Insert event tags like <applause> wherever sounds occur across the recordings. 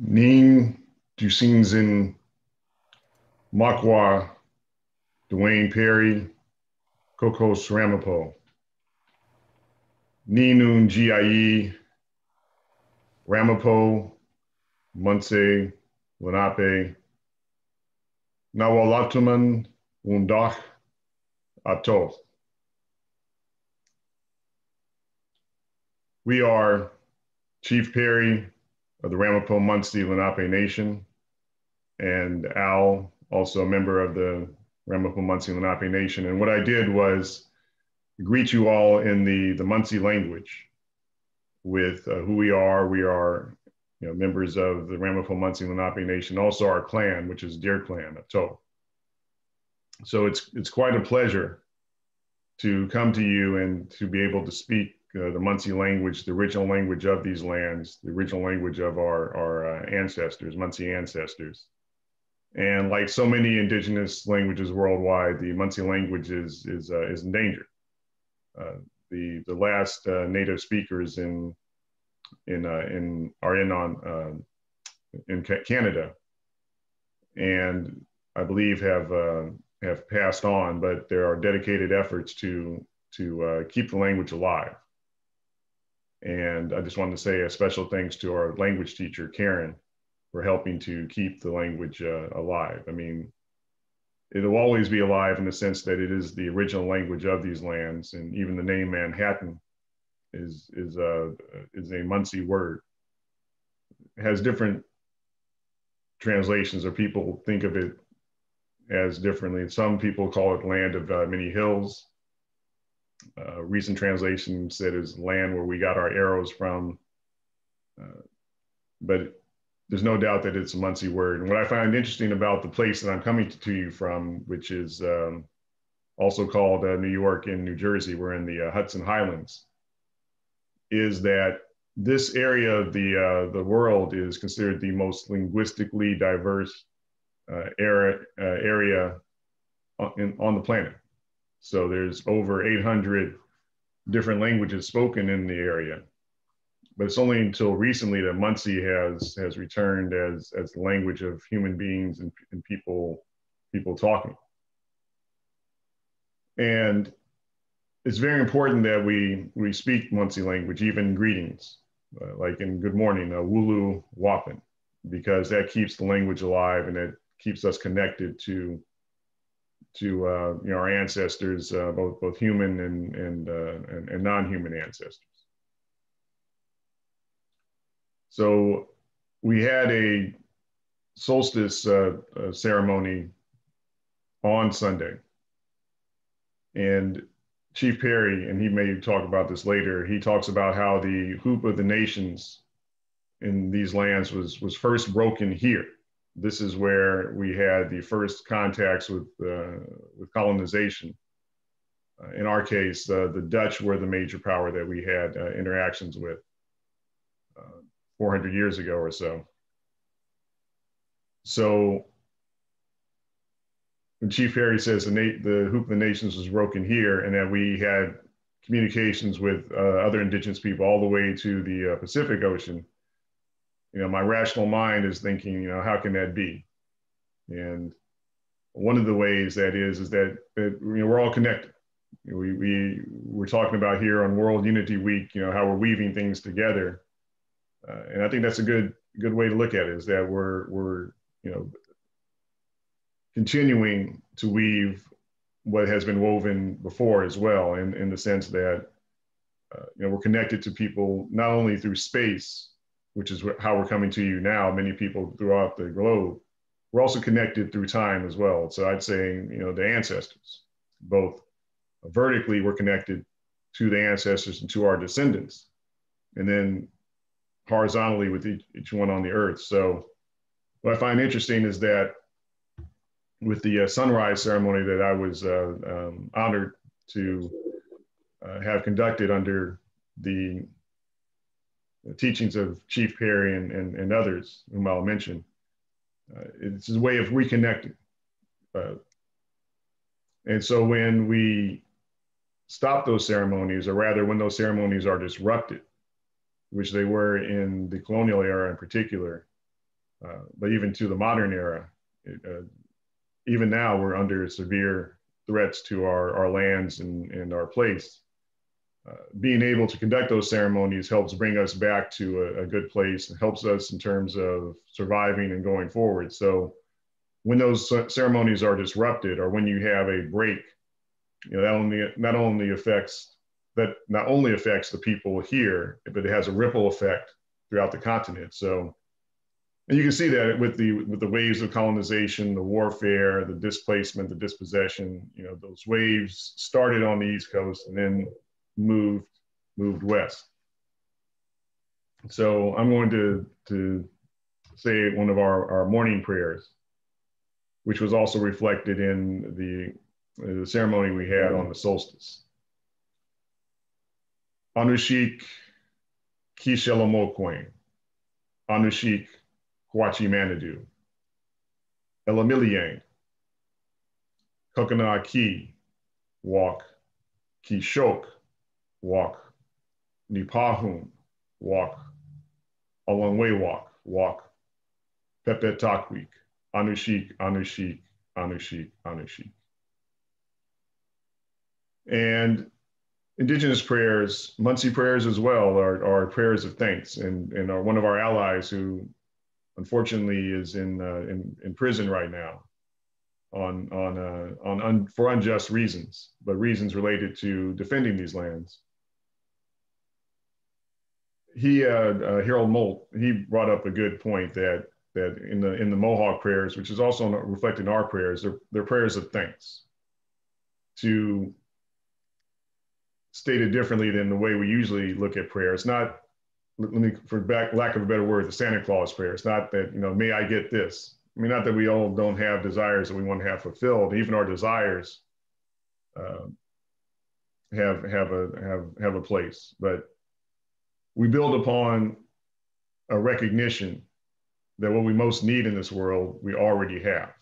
Ning Dusinzin Makwa Dwaine Perry Kokos Ramapough Ninun GIE, Ramapough Munsee Lenape Nawalatuman Wundach Ato. We are Chief Perry of the Ramapough Munsee Lenape Nation, and Owl, also a member of the Ramapough Munsee Lenape Nation. And what I did was greet you all in the, the Munsee language with uh, who we are. We are you know, members of the Ramapough Munsee Lenape Nation, also our clan, which is Deer Clan of To. So it's, it's quite a pleasure to come to you and to be able to speak uh, the Munsee language, the original language of these lands, the original language of our, our uh, ancestors, Munsee ancestors. And like so many indigenous languages worldwide, the Munsee language is, is, uh, is in danger. Uh, the, the last uh, native speakers in, in, in, are in, on, in Canada and I believe have, have passed on, but there are dedicated efforts to, to keep the language alive. And I just wanted to say a special thanks to our language teacher, Karen, for helping to keep the language uh, alive. I mean, it'll always be alive in the sense that it is the original language of these lands, and even the name Manhattan is is a is a Munsee word. It has different translations, or people think of it as differently. Some people call it land of uh, many hills uh, recent translation said is land where we got our arrows from. Uh, but there's no doubt that it's a Munsee word. And what I find interesting about the place that I'm coming to, to you from, which is um, also called uh, New York and New Jersey, we're in the uh, Hudson Highlands, is that this area of the, uh, the world is considered the most linguistically diverse uh, area, area on, in, on the planet. So there's over 800 different languages spoken in the area. But it's only until recently that Munsee has has returned as as the language of human beings and, and people people talking. And it's very important that we we speak Munsee language, even greetings, uh, like in good morning, uh, Wulu Wapin, because that keeps the language alive and it keeps us connected to to uh, you know our ancestors, uh, both both human and and, uh, and, and non-human ancestors. So we had a solstice uh, uh, ceremony on Sunday, and Chief Perry, and he may talk about this later. He talks about how the hoop of the nations in these lands was was first broken here this is where we had the first contacts with, uh, with colonization. Uh, in our case, uh, the Dutch were the major power that we had uh, interactions with uh, 400 years ago or so. So when Chief Perry says the, the hoop of the nations was broken here and that we had communications with other indigenous people all the way to the Pacific Ocean, you know, my rational mind is thinking, you know, how can that be? And one of the ways that is is that, that you know we're all connected. We we we're talking about here on World Unity Week, you know, how we're weaving things together, uh, and I think that's a good good way to look at it. Is that we're we're you know continuing to weave what has been woven before as well, in in the sense that uh, you know we're connected to people not only through space which is how we're coming to you now, many people throughout the globe, we're also connected through time as well. So I'd say, you know, the ancestors, both vertically, we're connected to the ancestors and to our descendants, and then horizontally with each, each one on the earth. So what I find interesting is that with the uh, sunrise ceremony that I was uh, um, honored to uh, have conducted under the teachings of Chief Perry and, and, and others whom I'll mention. Uh, it's a way of reconnecting. Uh, and so when we stop those ceremonies, or rather when those ceremonies are disrupted, which they were in the colonial era in particular, uh, but even to the modern era, it, uh, even now we're under severe threats to our, our lands and, and our place. Uh, being able to conduct those ceremonies helps bring us back to a, a good place and helps us in terms of surviving and going forward. So when those ceremonies are disrupted or when you have a break, you know, that only, not only affects that not only affects the people here, but it has a ripple effect throughout the continent. So and you can see that with the with the waves of colonization, the warfare, the displacement, the dispossession. You know, those waves started on the East Coast and then moved moved west. So I'm going to to say one of our, our morning prayers, which was also reflected in the, the ceremony we had on the solstice. Anushik Kishelamokwen. Anushik Huachi Manadu, Elamiliang, Kokona Ki, walk, Kishok, walk, Nipahum, walk, a long way walk, walk, Pepe Takwik, Anushik, Anushik, Anushik, Anushik. And indigenous prayers, Munsee prayers as well, are, are prayers of thanks. And, and are one of our allies who unfortunately is in, uh, in, in prison right now on, on, uh, on un, for unjust reasons, but reasons related to defending these lands. He, uh, uh, Harold Molt, he brought up a good point that, that in the, in the Mohawk prayers, which is also reflected in our prayers, they're, they're prayers of thanks to stated differently than the way we usually look at prayer. It's not let me, for back, lack of a better word, the Santa Claus prayer. It's not that, you know, may I get this. I mean, not that we all don't have desires that we want to have fulfilled. Even our desires uh, have have a have have a place, but we build upon a recognition that what we most need in this world we already have.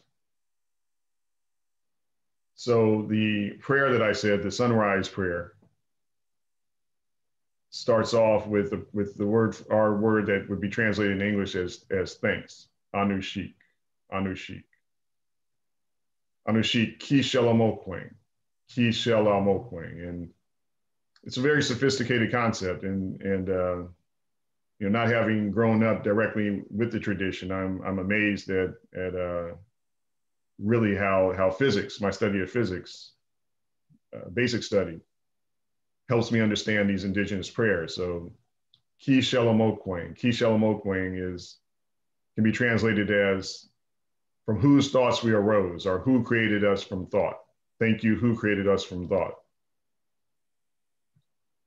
So the prayer that I said, the sunrise prayer, starts off with the, with the word, our word that would be translated in English as, as thanks, anushik, anushik. Anushik ki shelamokwing, ki shelamokwing. And it's a very sophisticated concept. And, and uh, you know, not having grown up directly with the tradition, I'm, I'm amazed at, at uh, really how, how physics, my study of physics, uh, basic study, helps me understand these indigenous prayers. So Ki Shelamokwing. Ki Shelamokwing is can be translated as from whose thoughts we arose, or who created us from thought. Thank you, who created us from thought.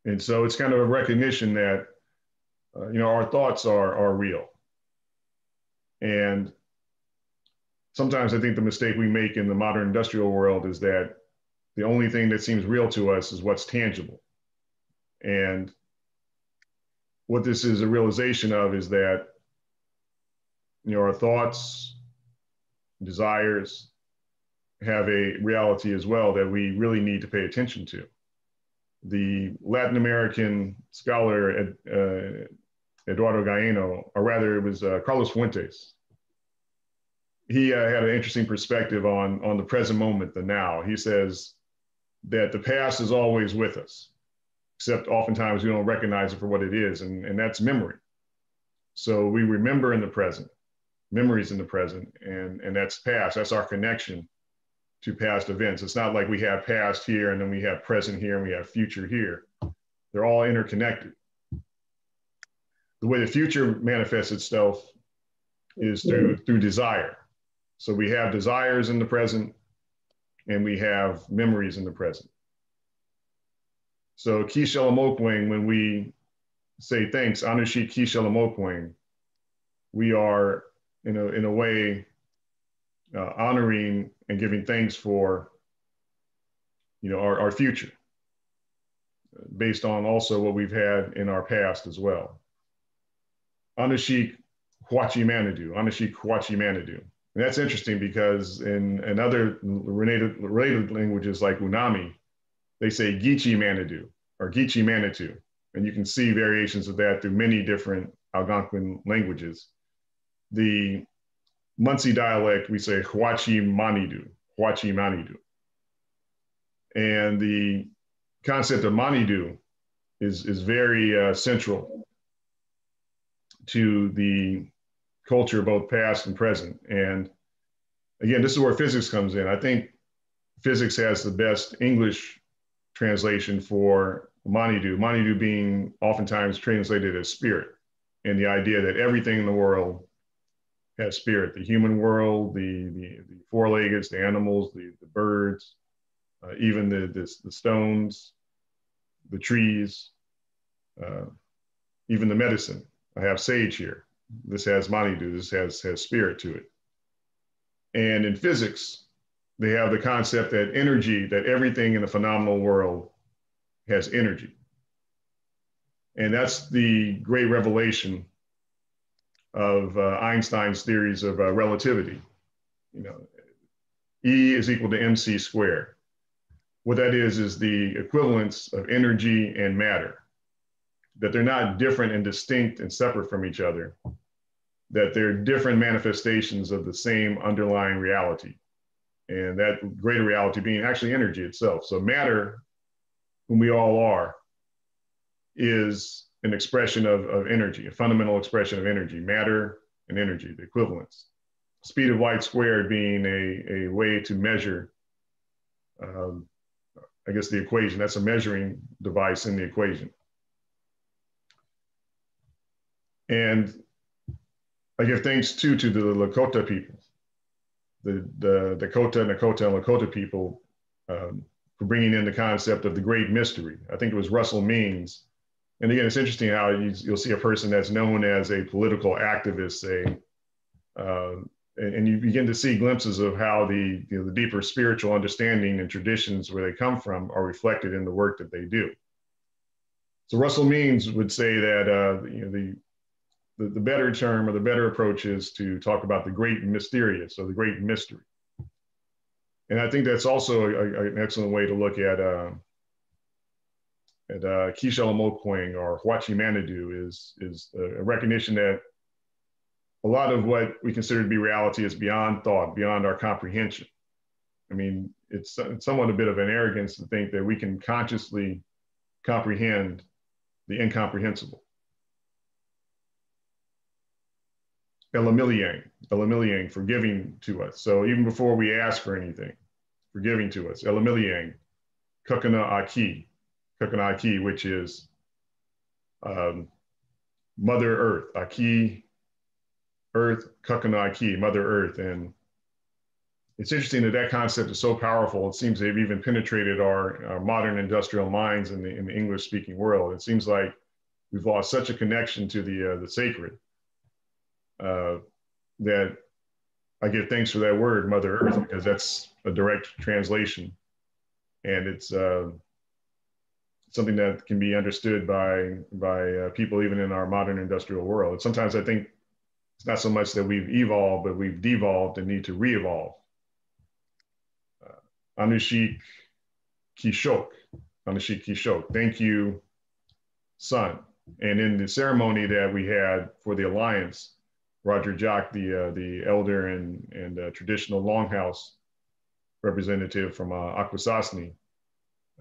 And so it's kind of a recognition that uh, you know our thoughts are are real. And sometimes I think the mistake we make in the modern industrial world is that the only thing that seems real to us is what's tangible. And what this is a realization of is that you know our thoughts, desires have a reality as well that we really need to pay attention to. The Latin American scholar uh, Eduardo Galeano, or rather it was uh, Carlos Fuentes, he uh, had an interesting perspective on, on the present moment, the now. He says that the past is always with us except oftentimes we don't recognize it for what it is, and, and that's memory. So we remember in the present, memories in the present, and, and that's past. That's our connection to past events. It's not like we have past here and then we have present here and we have future here. They're all interconnected. The way the future manifests itself is through mm-hmm. through desire. So we have desires in the present and we have memories in the present. So Kishelamokwane, when we say thanks, Anushi Kishelamokwane, we are in a, in a way uh, honoring and giving thanks for you know our, our future based on also what we've had in our past as well. Anushik Huachi Manadu, Anushik Huachi Manadu. And that's interesting because in, in other related, related languages like Unami, they say Geechee Manadu or Geechee Manitou. And you can see variations of that through many different Algonquin languages. The Munsee dialect, we say Huachi Manidu, Huachi Manidu. And the concept of Manidu is, is very uh, central to the culture, both past and present. And again, this is where physics comes in. I think physics has the best English translation for Manidu, Manidu being oftentimes translated as spirit, and the idea that everything in the world has spirit the human world, the, the, the four leggeds, the animals, the, the birds, uh, even the, the, the, stones, the trees, uh, even the medicine. I have sage here. This has Manidu, this has, has spirit to it. And in physics, they have the concept that energy, that everything in the phenomenal world has energy. And that's the great revelation of uh, Einstein's theories of uh, relativity. You know, E is equal to mc squared. What that is, is the equivalence of energy and matter, that they're not different and distinct and separate from each other, that they're different manifestations of the same underlying reality. And that greater reality being actually energy itself. So matter, whom we all are, is an expression of, of energy, a fundamental expression of energy, matter and energy, the equivalence. Speed of light squared being a, a way to measure, um, I guess, the equation. That's a measuring device in the equation. And I give thanks too to the Lakota people, the, the Dakota, Nakota, and Lakota people um, for bringing in the concept of the great mystery. I think it was Russell Means and again, it's interesting how you, will see a person that's known as a political activist, a, uh, and, and, you begin to see glimpses of how the, you know, the deeper spiritual understanding and traditions where they come from are reflected in the work that they do. So Russell Means would say that uh, you know, the, the, the better term or the better approach is to talk about the great mysterious or the great mystery. And I think that's also a, a, an excellent way to look at uh, at uh, Kishalmokwing or Huachi Manidu is, is a recognition that a lot of what we consider to be reality is beyond thought, beyond our comprehension. I mean, it's, it's somewhat a bit of an arrogance to think that we can consciously comprehend the incomprehensible. Elamiliang, Elamiliang, for giving to us. So even before we ask for anything, for giving to us. Elamiliang, Kukana Aki, Kukanaki, which is um, Mother Earth, Aki, Earth, Kukanaki, Mother Earth. And it's interesting that that concept is so powerful. It seems they've even penetrated our, our modern industrial minds in the, in the English speaking world. It seems like we've lost such a connection to the, uh, the sacred uh, that I give thanks for that word, Mother Earth, because that's a direct translation. And it's, uh, something that can be understood by by uh, people even in our modern industrial world. Sometimes I think it's not so much that we've evolved, but we've devolved and need to re-evolve. Uh, Anushik Kishok, Anushik Kishok, thank you, sun. And in the ceremony that we had for the alliance, Roger Jock, the uh, the elder and and uh, traditional longhouse representative from uh, Akwesasne,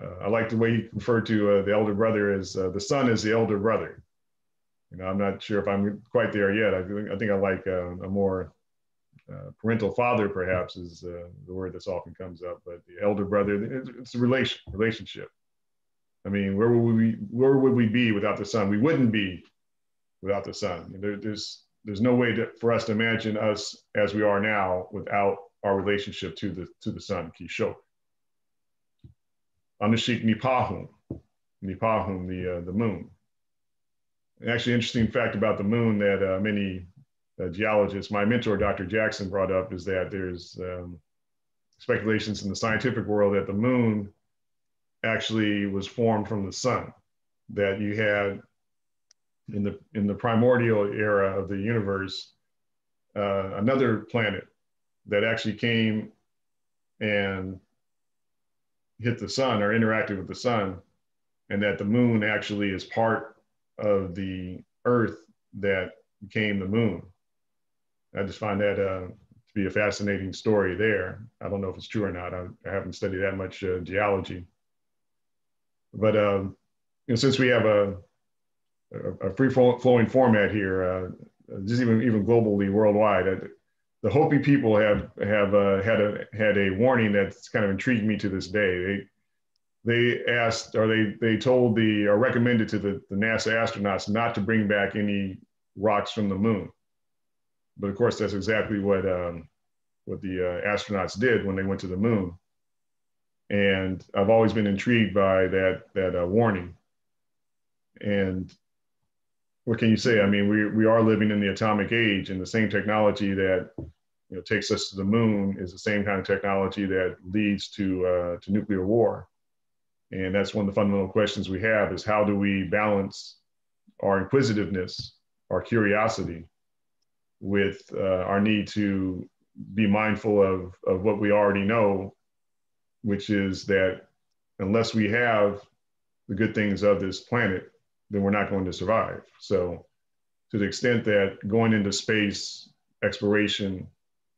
uh, I like the way you refer to uh, the elder brother as uh, the sun is the elder brother. You know, I'm not sure if I'm quite there yet. I think I, think I like uh, a more uh, parental father, perhaps, is uh, the word that's often comes up. But the elder brother, it's, a relation relationship. I mean, where would we where would we be without the sun? We wouldn't be without the sun. There, there's there's no way to, for us to imagine us as we are now without our relationship to the to the sun. Anashik Nipahum, Nipahum, the, uh, the moon. And actually, interesting fact about the moon that uh, many uh, geologists, my mentor, Dr. Jackson, brought up is that there's um, speculations in the scientific world that the moon actually was formed from the sun, that you had in the, in the primordial era of the universe, uh, another planet that actually came and hit the sun or interacted with the sun, and that the moon actually is part of the Earth that became the moon. I just find that uh, to be a fascinating story there. I don't know if it's true or not. I, I haven't studied that much uh, geology. But um, you know, since we have a, a, a free flowing format here, uh, just even even globally worldwide, the Hopi people have have uh, had a had a warning that's kind of intrigued me to this day. They they asked or they they told the or recommended to the, the NASA astronauts not to bring back any rocks from the moon. But of course, that's exactly what um, what the uh, astronauts did when they went to the moon. And I've always been intrigued by that that uh, warning. And what can you say? I mean, we we are living in the atomic age, and the same technology that you know takes us to the moon is the same kind of technology that leads to uh, to nuclear war. And that's one of the fundamental questions we have: is how do we balance our inquisitiveness, our curiosity, with uh, our need to be mindful of, of what we already know, which is that unless we have the good things of this planet, then we're not going to survive. So, to the extent that going into space exploration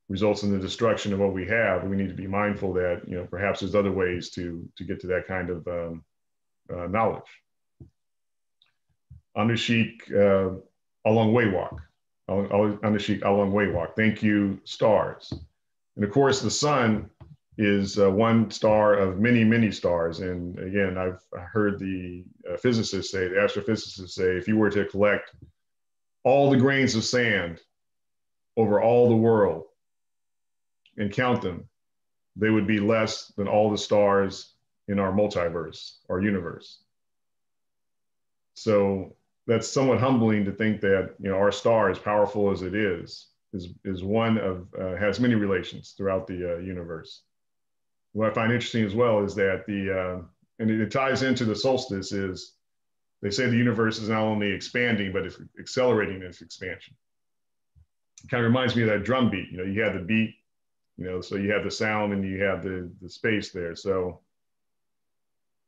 results in the destruction of what we have, we need to be mindful that you know perhaps there's other ways to to get to that kind of um, uh, knowledge. Anushik uh, Along Way Walk. Anishik Along Way Walk. Thank you, stars. And of course, the sun is uh, one star of many, many stars. And again, I've heard the uh, physicists say, the astrophysicists say, if you were to collect all the grains of sand over all the world and count them, they would be less than all the stars in our multiverse, our universe. So that's somewhat humbling to think that you know our star, as powerful as it is, is is one of uh, has many relations throughout the uh, universe. What I find interesting as well is that the uh, and it ties into the solstice is they say the universe is not only expanding but it's accelerating its expansion. It kind of reminds me of that drum beat. You know, you have the beat, you know, so you have the sound and you have the the space there. So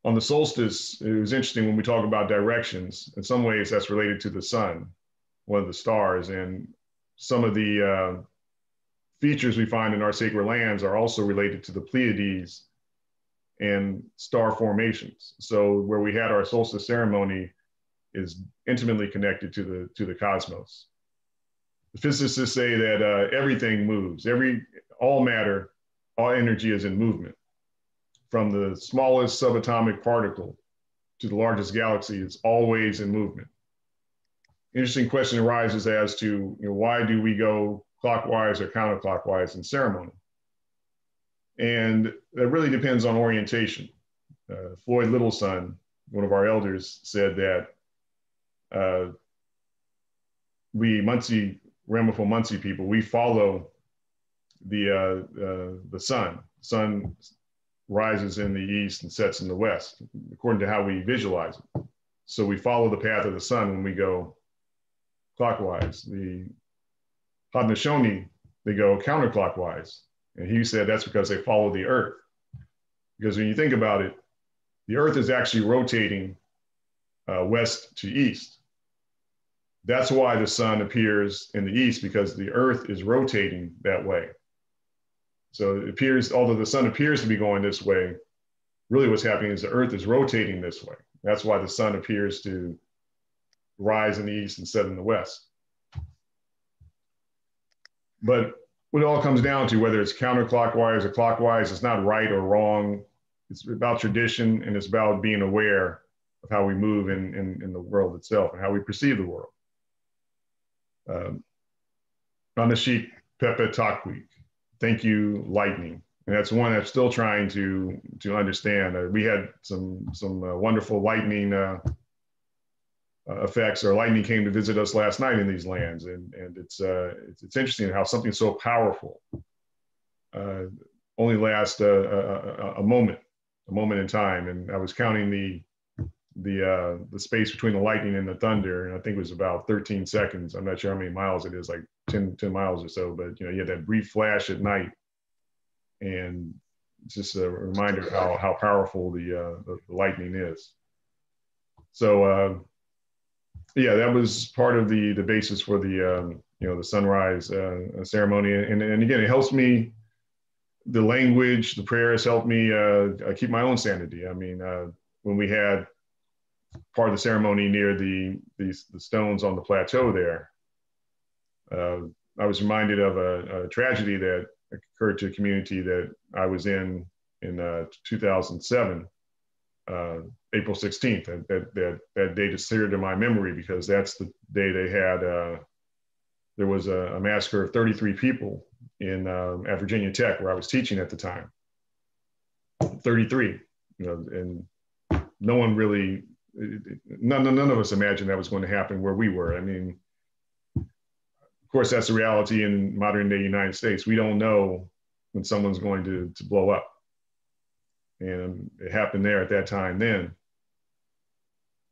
on the solstice, it was interesting when we talk about directions. In some ways, that's related to the sun, one of the stars, and some of the uh, features we find in our sacred lands are also related to the Pleiades and star formations. So where we had our solstice ceremony is intimately connected to the to the cosmos. The physicists say that uh, everything moves. Every all matter, all energy is in movement from the smallest subatomic particle to the largest galaxy, it's always in movement. Interesting question arises as to you know, why do we go clockwise or counterclockwise in ceremony? And that really depends on orientation. Uh, Floyd Littleson, one of our elders, said that uh, we Munsee, Ramapough Munsee people, we follow the uh, uh, the sun. Sun rises in the east and sets in the west, according to how we visualize it. So we follow the path of the sun when we go clockwise. The Haudenosaunee, they go counterclockwise. And he said that's because they follow the earth. Because when you think about it, the earth is actually rotating uh, west to east. That's why the sun appears in the east because the earth is rotating that way. So it appears, although the sun appears to be going this way, really what's happening is the earth is rotating this way. That's why the sun appears to rise in the east and set in the west. But what it all comes down to, whether it's counterclockwise or clockwise, it's not right or wrong. It's about tradition and it's about being aware of how we move in, in, in the world itself and how we perceive the world. Um, Anashik Pepe Takwik thank you lightning and that's one i'm still trying to to understand uh, we had some some uh, wonderful lightning uh, effects or lightning came to visit us last night in these lands and and it's uh, it's, it's interesting how something so powerful uh, only lasts a, a, a, moment a moment in time and i was counting the the uh, the space between the lightning and the thunder and i think it was about 13 seconds i'm not sure how many miles it is like 10, 10 miles or so, but you know, you had that brief flash at night. And it's just a reminder how, how powerful the, uh, the, the lightning is. So uh, yeah, that was part of the the basis for the um, you know the sunrise uh, ceremony, and and again, it helps me. The language, the prayers help me uh, keep my own sanity. I mean, uh, when we had part of the ceremony near the the, the stones on the plateau there, uh, I was reminded of a, a, tragedy that occurred to a community that I was in in uh, 2007 uh, April 16th. And that, that, that date is seared in my memory because that's the day they had, uh, there was a, a, massacre of 33 people in um, at Virginia Tech where I was teaching at the time. 33, you know, and no one really, none, none of us imagined that was going to happen where we were. I mean, of course, that's the reality in modern day United States. We don't know when someone's going to, to blow up and it happened there at that time then.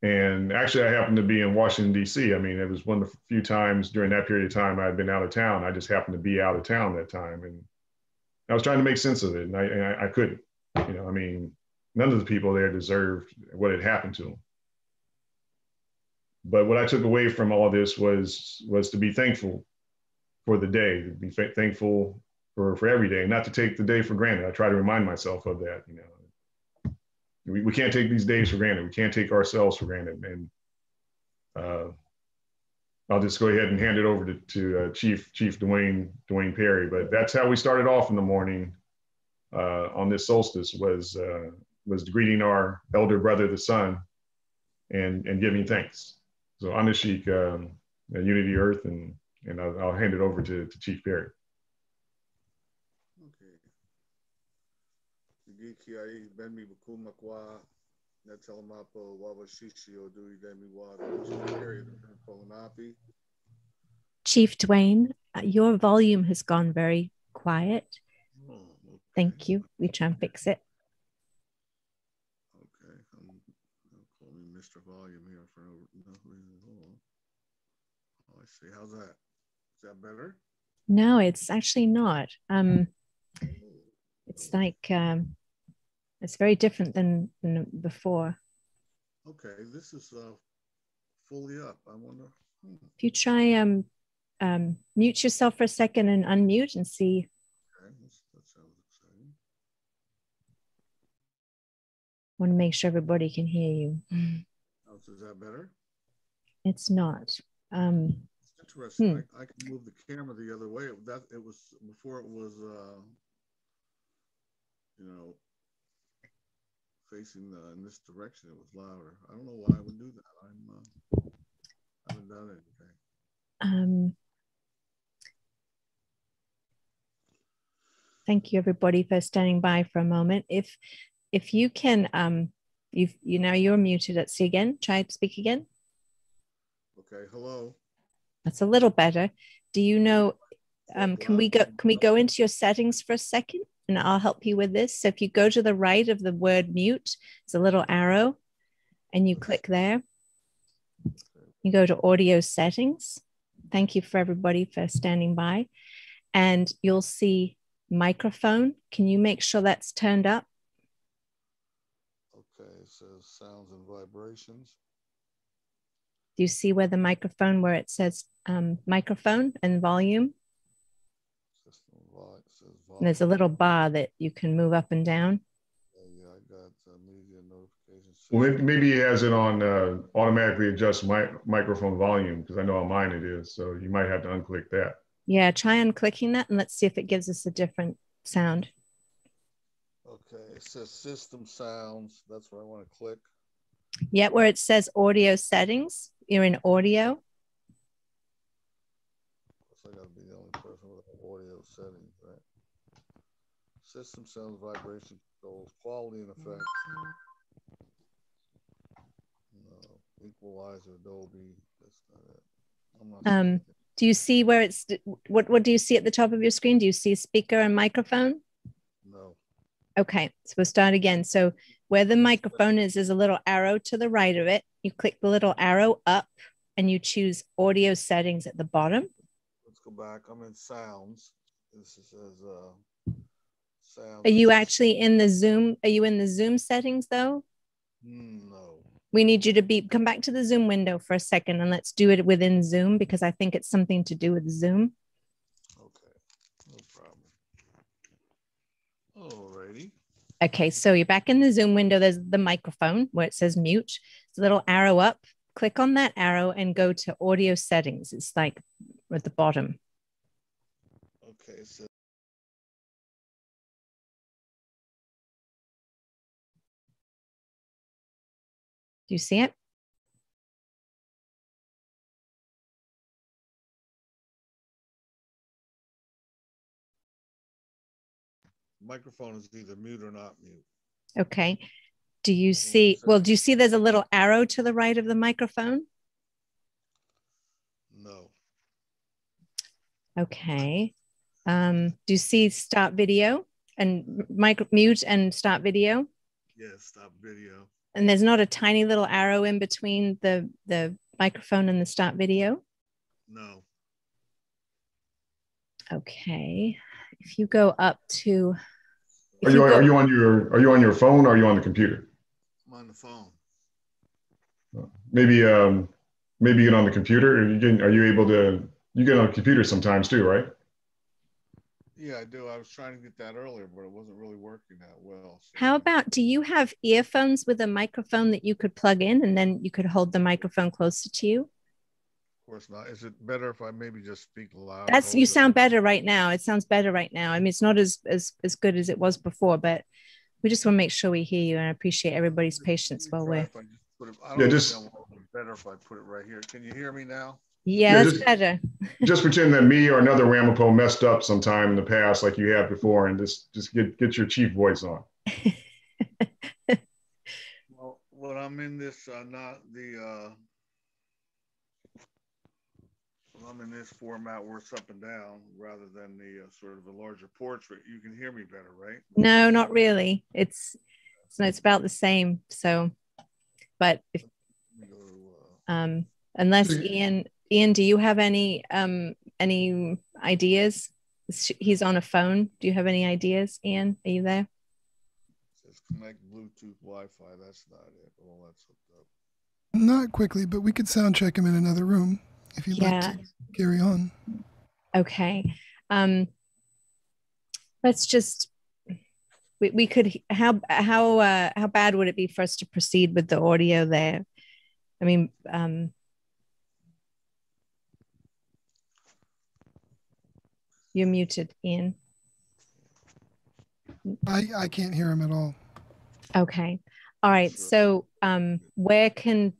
And actually, I happened to be in Washington, D.C. I mean, it was one of the few times during that period of time I'd been out of town. I just happened to be out of town that time. And I was trying to make sense of it, and I, and I, I couldn't. You know, I mean, none of the people there deserved what had happened to them. But what I took away from all this was was to be thankful for the day, to be thankful for, for every day, not to take the day for granted. I try to remind myself of that, you know we, we can't take these days for granted. We can't take ourselves for granted. And uh, I'll just go ahead and hand it over to, to uh, Chief Chief Dwaine Dwaine Perry. But that's how we started off in the morning uh, on this solstice was uh, was greeting our elder brother, the sun, and and giving thanks. So Anashik, um, Unity Earth, and and I'll, I'll hand it over to, to Chief Perry. Benmi makwa Chief Dwaine, uh, your volume has gone very quiet. Oh, okay. Thank you. We try and fix it. Okay, I'm, calling Mr. Volume here for no, reason at all. Oh, I see. How's that? Is that better? No, it's actually not. Um, it's like um, it's very different than, than before. Okay, this is uh, fully up. I wonder. Hmm. If you try um, um, mute yourself for a second and unmute and see. Okay, that sounds exciting. Want to make sure everybody can hear you. Oh, is that better? It's not. Um, it's interesting. Hmm. I, I, can move the camera the other way. That it was before it was, uh, you know, facing uh, in this direction, it was louder. I don't know why I would do that. I'm, uh, I haven't done anything. Um, thank you, everybody, for standing by for a moment. If if you can, um, you've you now you're muted. Let's see again. Try to speak again. Okay. Hello. That's a little better. Do you know? Um, can we go? Can we go into your settings for a second? And I'll help you with this. So if you go to the right of the word mute, it's a little arrow, and you click there. You go to audio settings. Thank you for everybody for standing by. And you'll see microphone. Can you make sure that's turned up? Okay, it says sounds and vibrations. Do you see where the microphone, where it says um, microphone and volume? And there's a little bar that you can move up and down. Yeah, I got uh, media notifications. Well, maybe he has it on uh, automatically adjust my microphone volume because I know on mine it is. So you might have to unclick that. Yeah, try unclicking that and let's see if it gives us a different sound. Okay, it says system sounds. That's where I want to click. Yeah, where it says audio settings, you're in audio. I got to be the only person with audio settings. System sounds, vibration controls, quality and effects. No, equalizer, Dolby. That's not it. I'm not um, do you see where it's what? What do you see at the top of your screen? Do you see speaker and microphone? No. Okay, so we'll start again. So where the microphone is, is a little arrow to the right of it. You click the little arrow up, and you choose audio settings at the bottom. Let's go back. I'm in sounds. This says uh, are you actually in the Zoom? Are you in the Zoom settings though? No. we need you to be come back to the Zoom window for a second and let's do it within Zoom because I think it's something to do with Zoom. Okay, no problem. Alrighty. Okay, so you're back in the Zoom window. There's the microphone where it says mute. It's a little arrow up. Click on that arrow and go to audio settings. It's like at the bottom. Okay, so Do you see it? microphone is either mute or not mute. Okay. Do you see, well, do you see there's a little arrow to the right of the microphone? No. Okay. Um, do you see stop video and mic mute and stop video? Yeah, stop video. And there's not a tiny little arrow in between the the microphone and the start video? No. Okay. If you go up to Are you, go- are you on your, are you on your phone or are you on the computer? I'm on the phone. Maybe, um, maybe get on the computer. Are you getting, are you able to, you get on a computer sometimes too, right? Yeah, I do. I was trying to get that earlier, but it wasn't really working that well. so- How about do you have earphones with a microphone that you could plug in and then you could hold the microphone closer to you? Of course not. Is it better if I maybe just speak loud? That's you sound better right now. It sounds better right now. I mean, it's not as as as good as it was before, but we just want to make sure we hear you and I appreciate everybody's patience Let me while we're I just put it- I Yeah, don't just- know if better if I put it right here. Can you hear me now? Yeah, Yeah, that's just- better. <laughs> Just pretend that me or another Ramapough messed up sometime in the past, like you have before, and just, just get, get your chief voice on. <laughs> Well, when I'm in this, uh, not the, uh, when I'm in this format where it's up and down rather than the uh, sort of a larger portrait, you can hear me better, right? No, not really. It's it's, it's about the same. So, but if Let me go to, uh, um unless Ian Ian, do you have any um any ideas? He's on a phone. Do you have any ideas, Ian? Are you there? says connect Bluetooth Wi-Fi. That's not it. All that's hooked up. Not quickly, but we could sound check him in another room if you'd Yeah. like to carry on. Okay. Um, let's just we, we could how how uh, how bad would it be for us to proceed with the audio there? I mean, um, you're muted, Ian. I, I can't hear him at all. Okay. All right. So, um, where can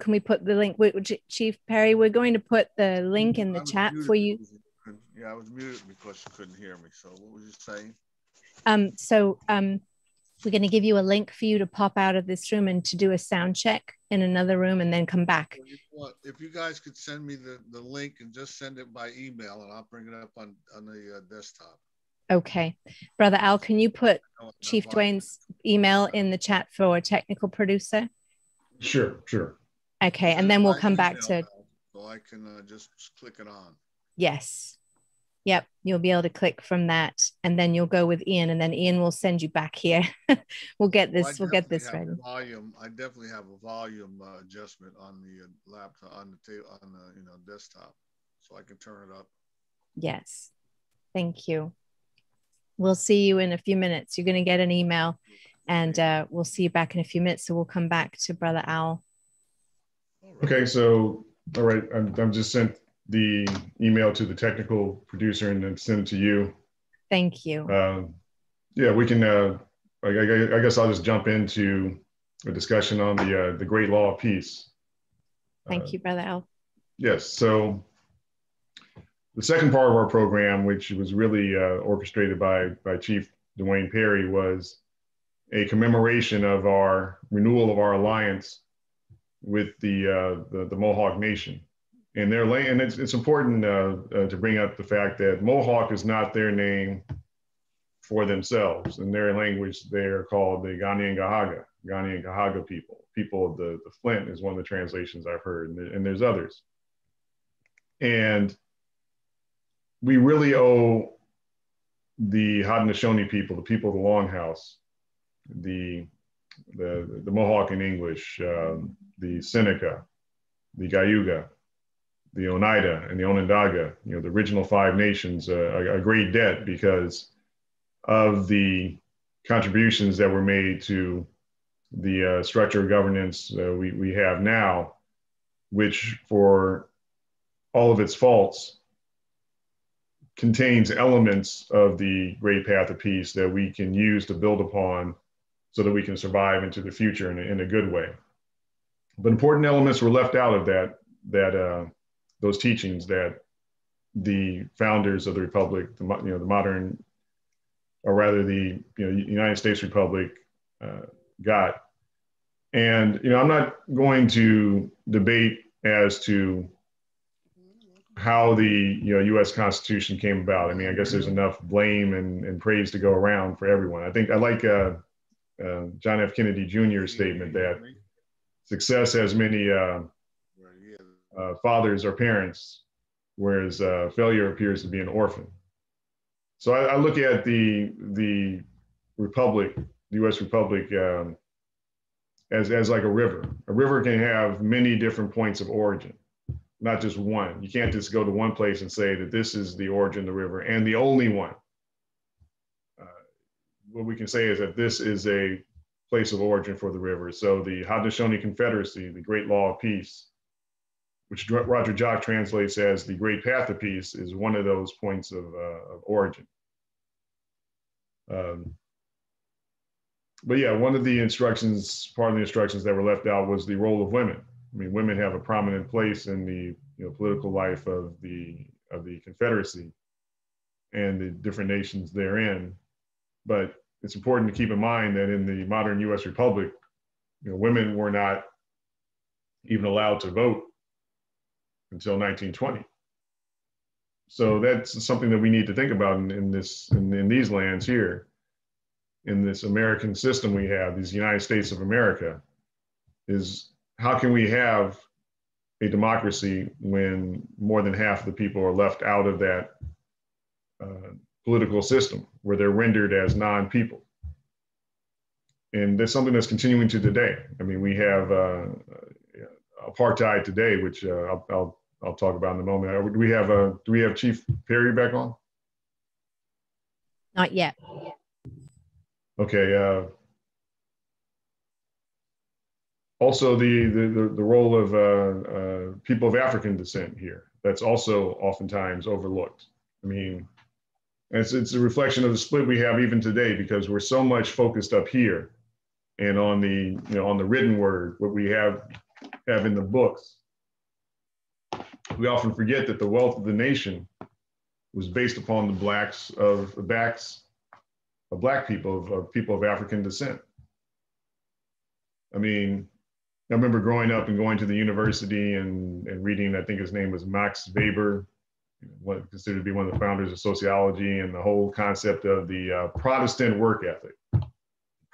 can we put the link? Wait, Chief Perry, we're going to put the link in I the chat muted for you. Yeah, I was muted because you couldn't hear me. So what was you saying? Um, so um, we're going to give you a link for you to pop out of this room and to do a sound check in another room and then come back. Well, you know what? If you guys could send me the, the link and just send it by email and I'll bring it up on, on the uh, desktop. Okay. Brother Al, can you put No, Chief by- Dwaine's email in the chat for a technical producer? Sure, sure. Okay. And then we'll come back to, now, So I can uh, just click it on. yes. Yep. You'll be able to click from that and then you'll go with Ian and then Ian will send you back here. we'll get Well, this, we'll get this have ready. Volume, I definitely have a volume uh, adjustment on the uh, laptop, on the table, on the, you know, desktop. So I can turn it up. Yes. Thank you. We'll see you in a few minutes. You're going to get an email and uh, we'll see you back in a few minutes. So we'll come back to Brother Owl. All right. Okay, so, all right, I'm, I'm just sent the email to the technical producer and then send it to you. Thank you. Um, yeah, we can, uh, I, I, I guess I'll just jump into a discussion on the, uh, the great law of peace. Thank Uh, you, Brother Owl. Yes. So the second part of our program, which was really uh, orchestrated by, by Chief Dwaine Perry, was a commemoration of our renewal of our alliance with the, uh, the, the Mohawk Nation. And their land, and it's, it's important uh, uh, to bring up the fact that Mohawk is not their name for themselves. In their language, they are called the Ghani and Gahaga, Ghani Gahaga people. People of the, the Flint is one of the translations I've heard, and, and there's others. And we really owe the Haudenosaunee people, the people of the Longhouse, the the, the Mohawk in English, um, the Seneca, the Cayuga, the Oneida, and the Onondaga, you know, the original five nations, uh, a, great debt because of the contributions that were made to the uh, structure of governance uh, we, we have now, which for all of its faults contains elements of the great path of peace that we can use to build upon so that we can survive into the future in a, in a good way. But important elements were left out of that, that uh, those teachings that the founders of the republic, the, you know, the modern, or rather the you know, United States Republic uh, got. And you know, I'm not going to debate as to how the you know U.S. Constitution came about. I mean, I guess there's enough blame and, and praise to go around for everyone. I think I like uh, uh, John F. Kennedy Jr.'s statement that success has many uh, fathers or parents, whereas uh, failure appears to be an orphan. So I, I, look at the the republic, the U.S. Republic, um, as as like a river. A river can have many different points of origin not just one. You can't just go to one place and say that this is the origin of the river and the only one. Uh, what we can say is that this is a place of origin for the river. So the Haudenosaunee Confederacy, the Great Law of Peace, which Roger Jacques translates as the Great Path of Peace, is one of those points of, uh, of origin. Um, but yeah, one of the instructions, part of the instructions that were left out was the role of women. I mean, women have a prominent place in the you know, political life of the of the Confederacy and the different nations therein. But it's important to keep in mind that in the modern U.S. Republic, you know, women were not even allowed to vote until 1920. So that's something that we need to think about in, in this in, in these lands here, in this American system we have, these United States of America, is how can we have a democracy when more than half of the people are left out of that uh, political system where they're rendered as non-people? And that's something that's continuing to today. I mean we have uh, apartheid today which uh, I'll, I'll, I'll talk about in a moment uh, do we have uh, do we have chief perry back on not yet okay uh, also the, the, the role of uh, uh, people of African descent here. That's also oftentimes overlooked. I mean, it's, it's a reflection of the split we have even today because we're so much focused up here and on the, you know, on the written word, what we have, have in the books. We often forget that the wealth of the nation was based upon the blacks of the backs of black people, of, of people of African descent. I mean, I remember growing up and going to the university and, and reading, I think his name was Max Weber, what considered to be one of the founders of sociology and the whole concept of the uh, Protestant work ethic.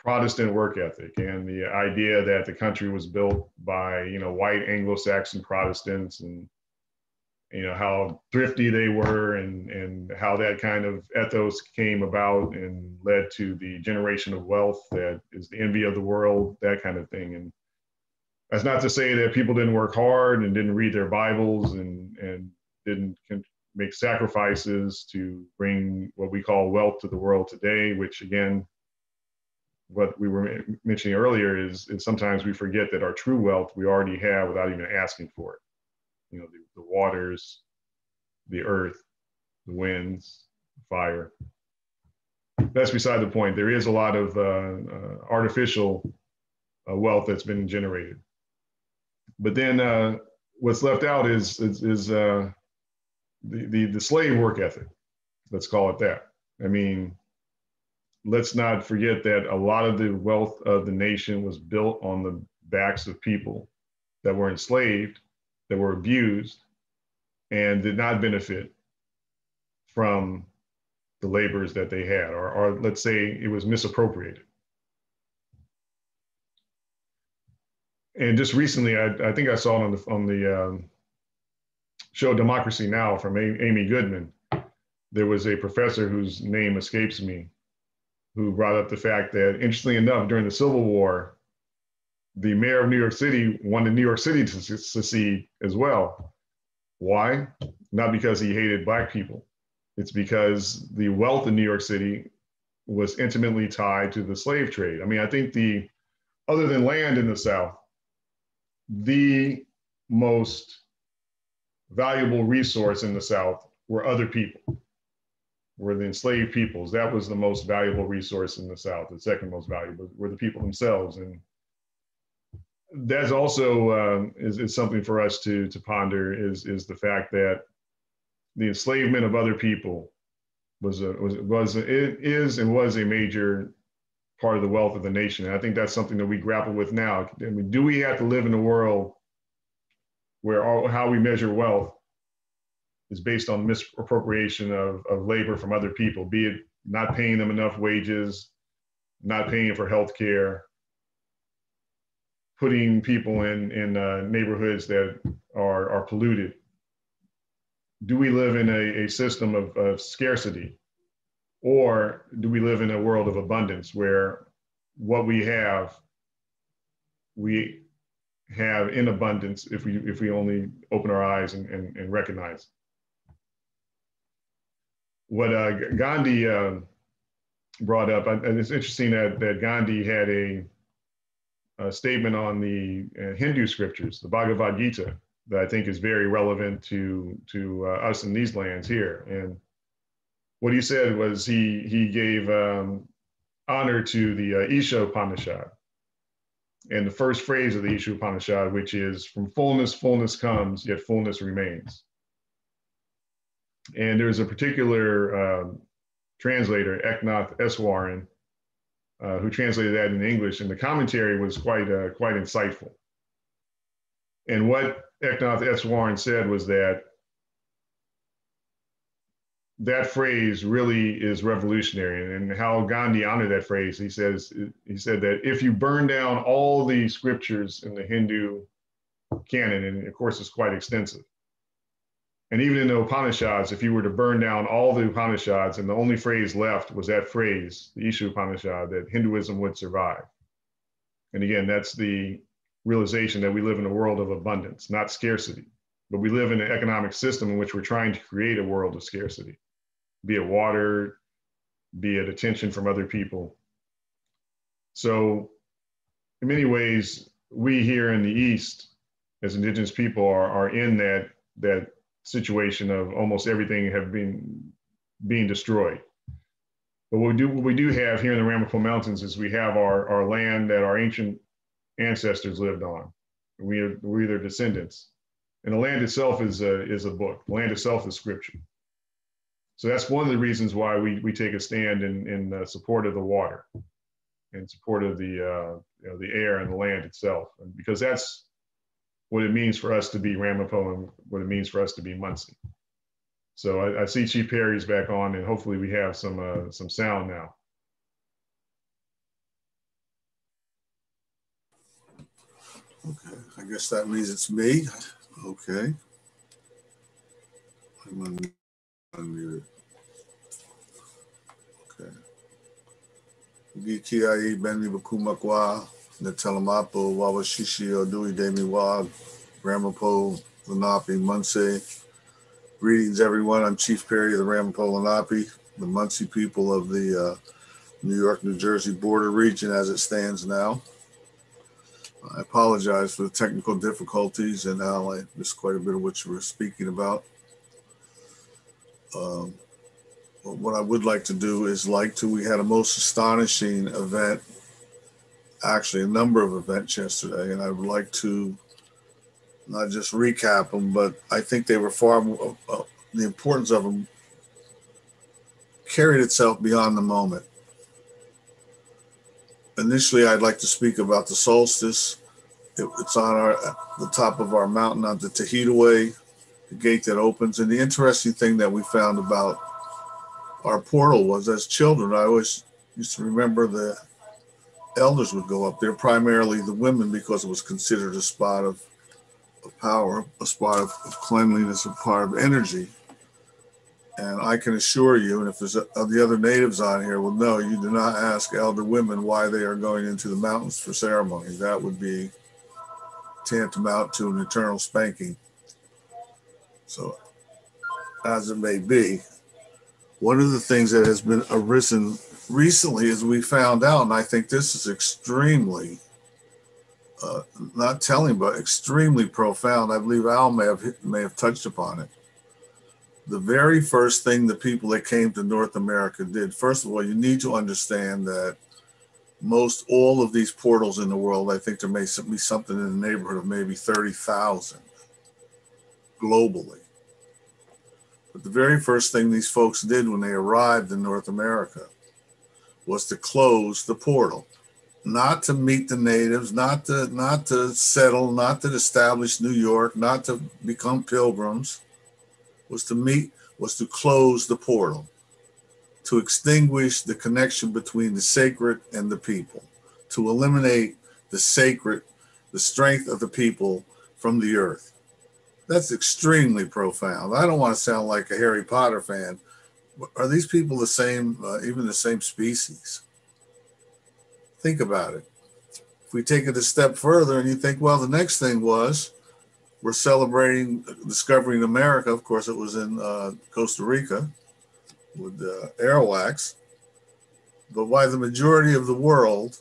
Protestant work ethic and the idea that the country was built by, you know, white Anglo-Saxon Protestants and, you know, how thrifty they were and, and how that kind of ethos came about and led to the generation of wealth that is the envy of the world, that kind of thing. And that's not to say that people didn't work hard and didn't read their Bibles and, and didn't make sacrifices to bring what we call wealth to the world today, which again, what we were mentioning earlier is, is sometimes we forget that our true wealth we already have without even asking for it. You know, the, the waters, the earth, the winds, fire. That's beside the point. There is a lot of uh, uh, artificial uh, wealth that's been generated but then uh, what's left out is is, is uh, the, the the slave work ethic. Let's call it that. I mean, let's not forget that a lot of the wealth of the nation was built on the backs of people that were enslaved, that were abused, and did not benefit from the labors that they had, or, or let's say it was misappropriated. and just recently, I, I think I saw it on the on the um, show Democracy Now from a- Amy Goodman. There was a professor whose name escapes me, who brought up the fact that, interestingly enough, during the Civil War, the mayor of New York City wanted New York City to secede as well. Why? Not because he hated Black people. It's because the wealth in New York City was intimately tied to the slave trade. I mean, I think the, other than land in the South, the most valuable resource in the South were other people, were the enslaved peoples. That was the most valuable resource in the South. The second most valuable were the people themselves. And that's also um, is, is something for us to, to ponder is, is the fact that the enslavement of other people was a, was was a, it is and was a major part of the wealth of the nation. And I think that's something that we grapple with now. I mean, do we have to live in a world where all, how we measure wealth is based on misappropriation of, of labor from other people, be it not paying them enough wages, not paying for health care, putting people in, in uh, neighborhoods that are, are polluted. Do we live in a, a system of, of scarcity? Or do we live in a world of abundance where what we have, we have in abundance if we if we only open our eyes and, and, and recognize. What uh, Gandhi uh, brought up, and it's interesting that, that Gandhi had a, a statement on the uh, Hindu scriptures, the Bhagavad Gita, that I think is very relevant to to uh, us in these lands here. And what he said was he he gave um, honor to the uh, Isha Upanishad, and the first phrase of the Isha Upanishad, which is from fullness, fullness comes, yet fullness remains. And there's a particular um, translator, Eknath Easwaran, uh, who translated that in English, and the commentary was quite, uh, quite insightful. And what Eknath Easwaran said was that that phrase really is revolutionary and how Gandhi honored that phrase. He says, he said that if you burn down all the scriptures in the Hindu canon, and of course it's quite extensive, and even in the Upanishads, if you were to burn down all the Upanishads and the only phrase left was that phrase, the Isha Upanishad, that Hinduism would survive. And again, that's the realization that we live in a world of abundance, not scarcity. But we live in an economic system in which we're trying to create a world of scarcity be it water, be it attention from other people. So, in many ways, we here in the East, as Indigenous people, are, are in that that situation of almost everything have been being destroyed. But what we do, what we do have here in the Ramapo Mountains is we have our, our land that our ancient ancestors lived on. We are, we're their descendants. And the land itself is a, is a book. The land itself is scripture. So that's one of the reasons why we, we take a stand in, in uh, support of the water, in support of the, uh, you know, the air and the land itself, and because that's what it means for us to be Ramapough and what it means for us to be Munsee. So I, I see Chief Perry's back on, and hopefully we have some uh, some sound now. Okay, I guess that means it's me. Okay. I'm Unmuted. Okay. Gikiai Benny Bakumakwa, Natelamapo, Wawashishi, Odui Demiwa, Ramapough, Lenape, Munsee. Greetings, everyone. I'm Chief Perry of the Ramapough Lenape, the Munsee people of the uh, New York, New Jersey border region as it stands now. I apologize for the technical difficulties and Owl, I missed quite a bit of what you were speaking about. Um, what I would like to do is like to, we had a most astonishing event, actually a number of events yesterday, and I would like to not just recap them, but I think they were far more, uh, the importance of them carried itself beyond the moment. Initially, I'd like to speak about the solstice. It, it's on our the top of our mountain on the Tahita Way the gate that opens. And the interesting thing that we found about our portal was as children, I always used to remember the elders would go up there, primarily the women, because it was considered a spot of, of power, a spot of, of cleanliness, a part of energy. And I can assure you, and if there's a, the other natives on here will know, you do not ask elder women why they are going into the mountains for ceremony. That would be tantamount to an eternal spanking. So, as it may be, one of the things that has been arisen recently as we found out, and I think this is extremely, uh, not telling, but extremely profound. I believe Owl may have may have touched upon it. The very first thing the people that came to North America did, first of all, you need to understand that most all of these portals in the world, I think there may be something in the neighborhood of maybe 30,000 globally. But the very first thing these folks did when they arrived in North America was to close the portal, not to meet the natives, not to not to settle, not to establish New York, not to become pilgrims, was to meet was to close the portal to extinguish the connection between the sacred and the people, to eliminate the sacred, the strength of the people from the earth. That's extremely profound. I don't want to sound like a Harry Potter fan. Are these people the same, uh, even the same species? Think about it. If we take it a step further and you think, well, the next thing was we're celebrating discovering America. Of course, it was in uh, Costa Rica with uh, Arawaks, but why the majority of the world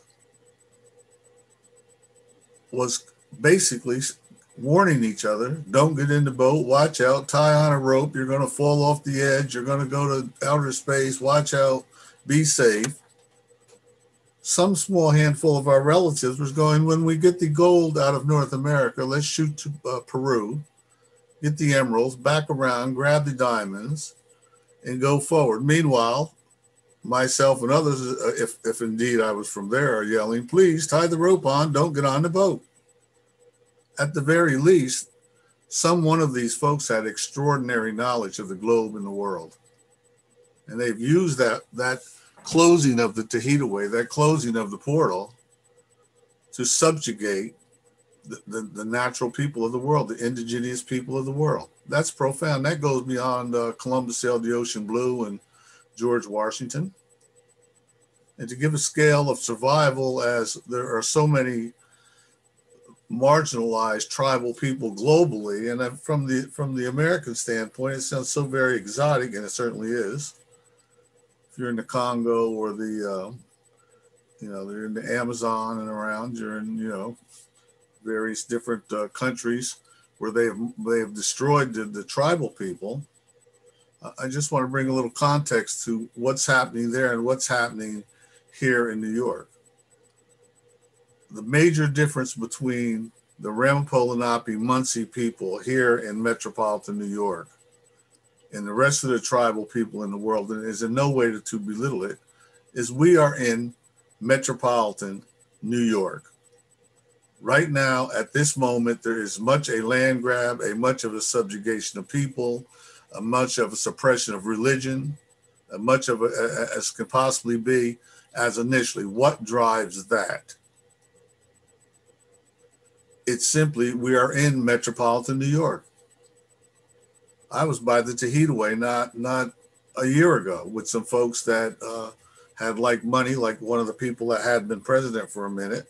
was basically warning each other. Don't get in the boat. Watch out. Tie on a rope. You're going to fall off the edge. You're going to go to outer space. Watch out. Be safe. Some small handful of our relatives was going when we get the gold out of north america let's shoot to uh, peru get the emeralds back around grab the diamonds and go forward. Meanwhile, myself and others, uh, if, if indeed I was from there, are yelling, please tie the rope on, don't get on the boat. At the very least, some one of these folks had extraordinary knowledge of the globe and the world. And they've used that, that closing of the Tahitiway, that closing of the portal, to subjugate the, the, the, natural people of the world, the indigenous people of the world. That's profound. That goes beyond uh, Columbus sailed the ocean blue and George Washington. And to give a scale of survival, as there are so many marginalized tribal people globally, and from the from the American standpoint, it sounds so very exotic, and it certainly is. If you're in the Congo or the, uh, you know, they're in the Amazon and around, you're in, you know, various different uh, countries where they have they have destroyed the, the tribal people. I just want to bring a little context to what's happening there and what's happening here in New York. The major difference between the Ramapough Lenape Munsee people here in metropolitan New York and the rest of the tribal people in the world, and is in no way to, to belittle it, is we are in metropolitan New York right now, at this moment, there is much a land grab, a much of a subjugation of people, a much of a suppression of religion, a much of a, as can possibly be as initially. What drives that? It's simply we are in metropolitan New York. I was by the Tahitiway not not a year ago with some folks that uh, had like money, like one of the people that had been president for a minute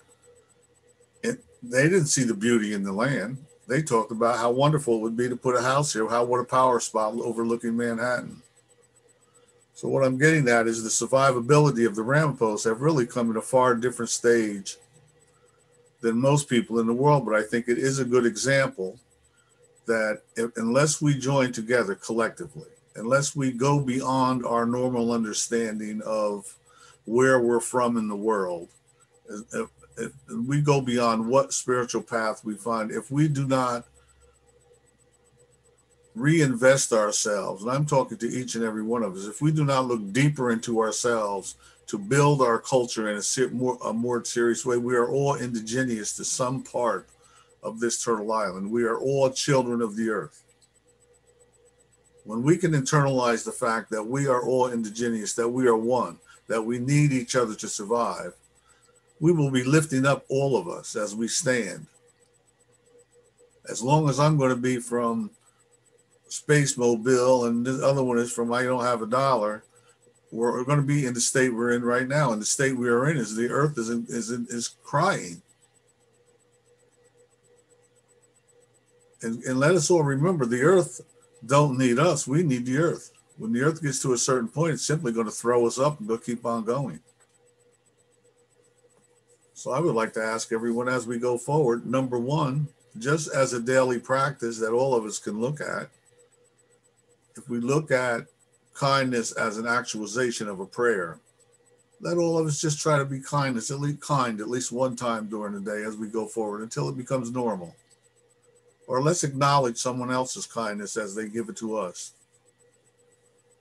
And they didn't see the beauty in the land. They talked about how wonderful it would be to put a house here, how what a power spot overlooking Manhattan. So what I'm getting at is the survivability of the Ramapoughs have really come in a far different stage than most people in the world. But I think it is a good example that if, unless we join together collectively, unless we go beyond our normal understanding of where we're from in the world, if we go beyond what spiritual path we find, if we do not reinvest ourselves, and I'm talking to each and every one of us, if we do not look deeper into ourselves to build our culture in a more, a more serious way, we are all indigenous to some part of this turtle island. We are all children of the earth. When we can internalize the fact that we are all indigenous, that we are one, that we need each other to survive, we will be lifting up all of us as we stand. As long as I'm going to be from Space Mobile, and the other one is from I Don't Have a Dollar. We're, going to be in the state we're in right now, and the state we are in is the Earth is in, is in, is crying. And, and let us all remember the Earth don't need us; we need the Earth. When the Earth gets to a certain point, it's simply going to throw us up and go keep on going. So I would like to ask everyone as we go forward, number one, just as a daily practice that all of us can look at, if we look at kindness as an actualization of a prayer, let all of us just try to be kindness, at least kind, at least one time during the day as we go forward until it becomes normal. Or let's acknowledge someone else's kindness as they give it to us.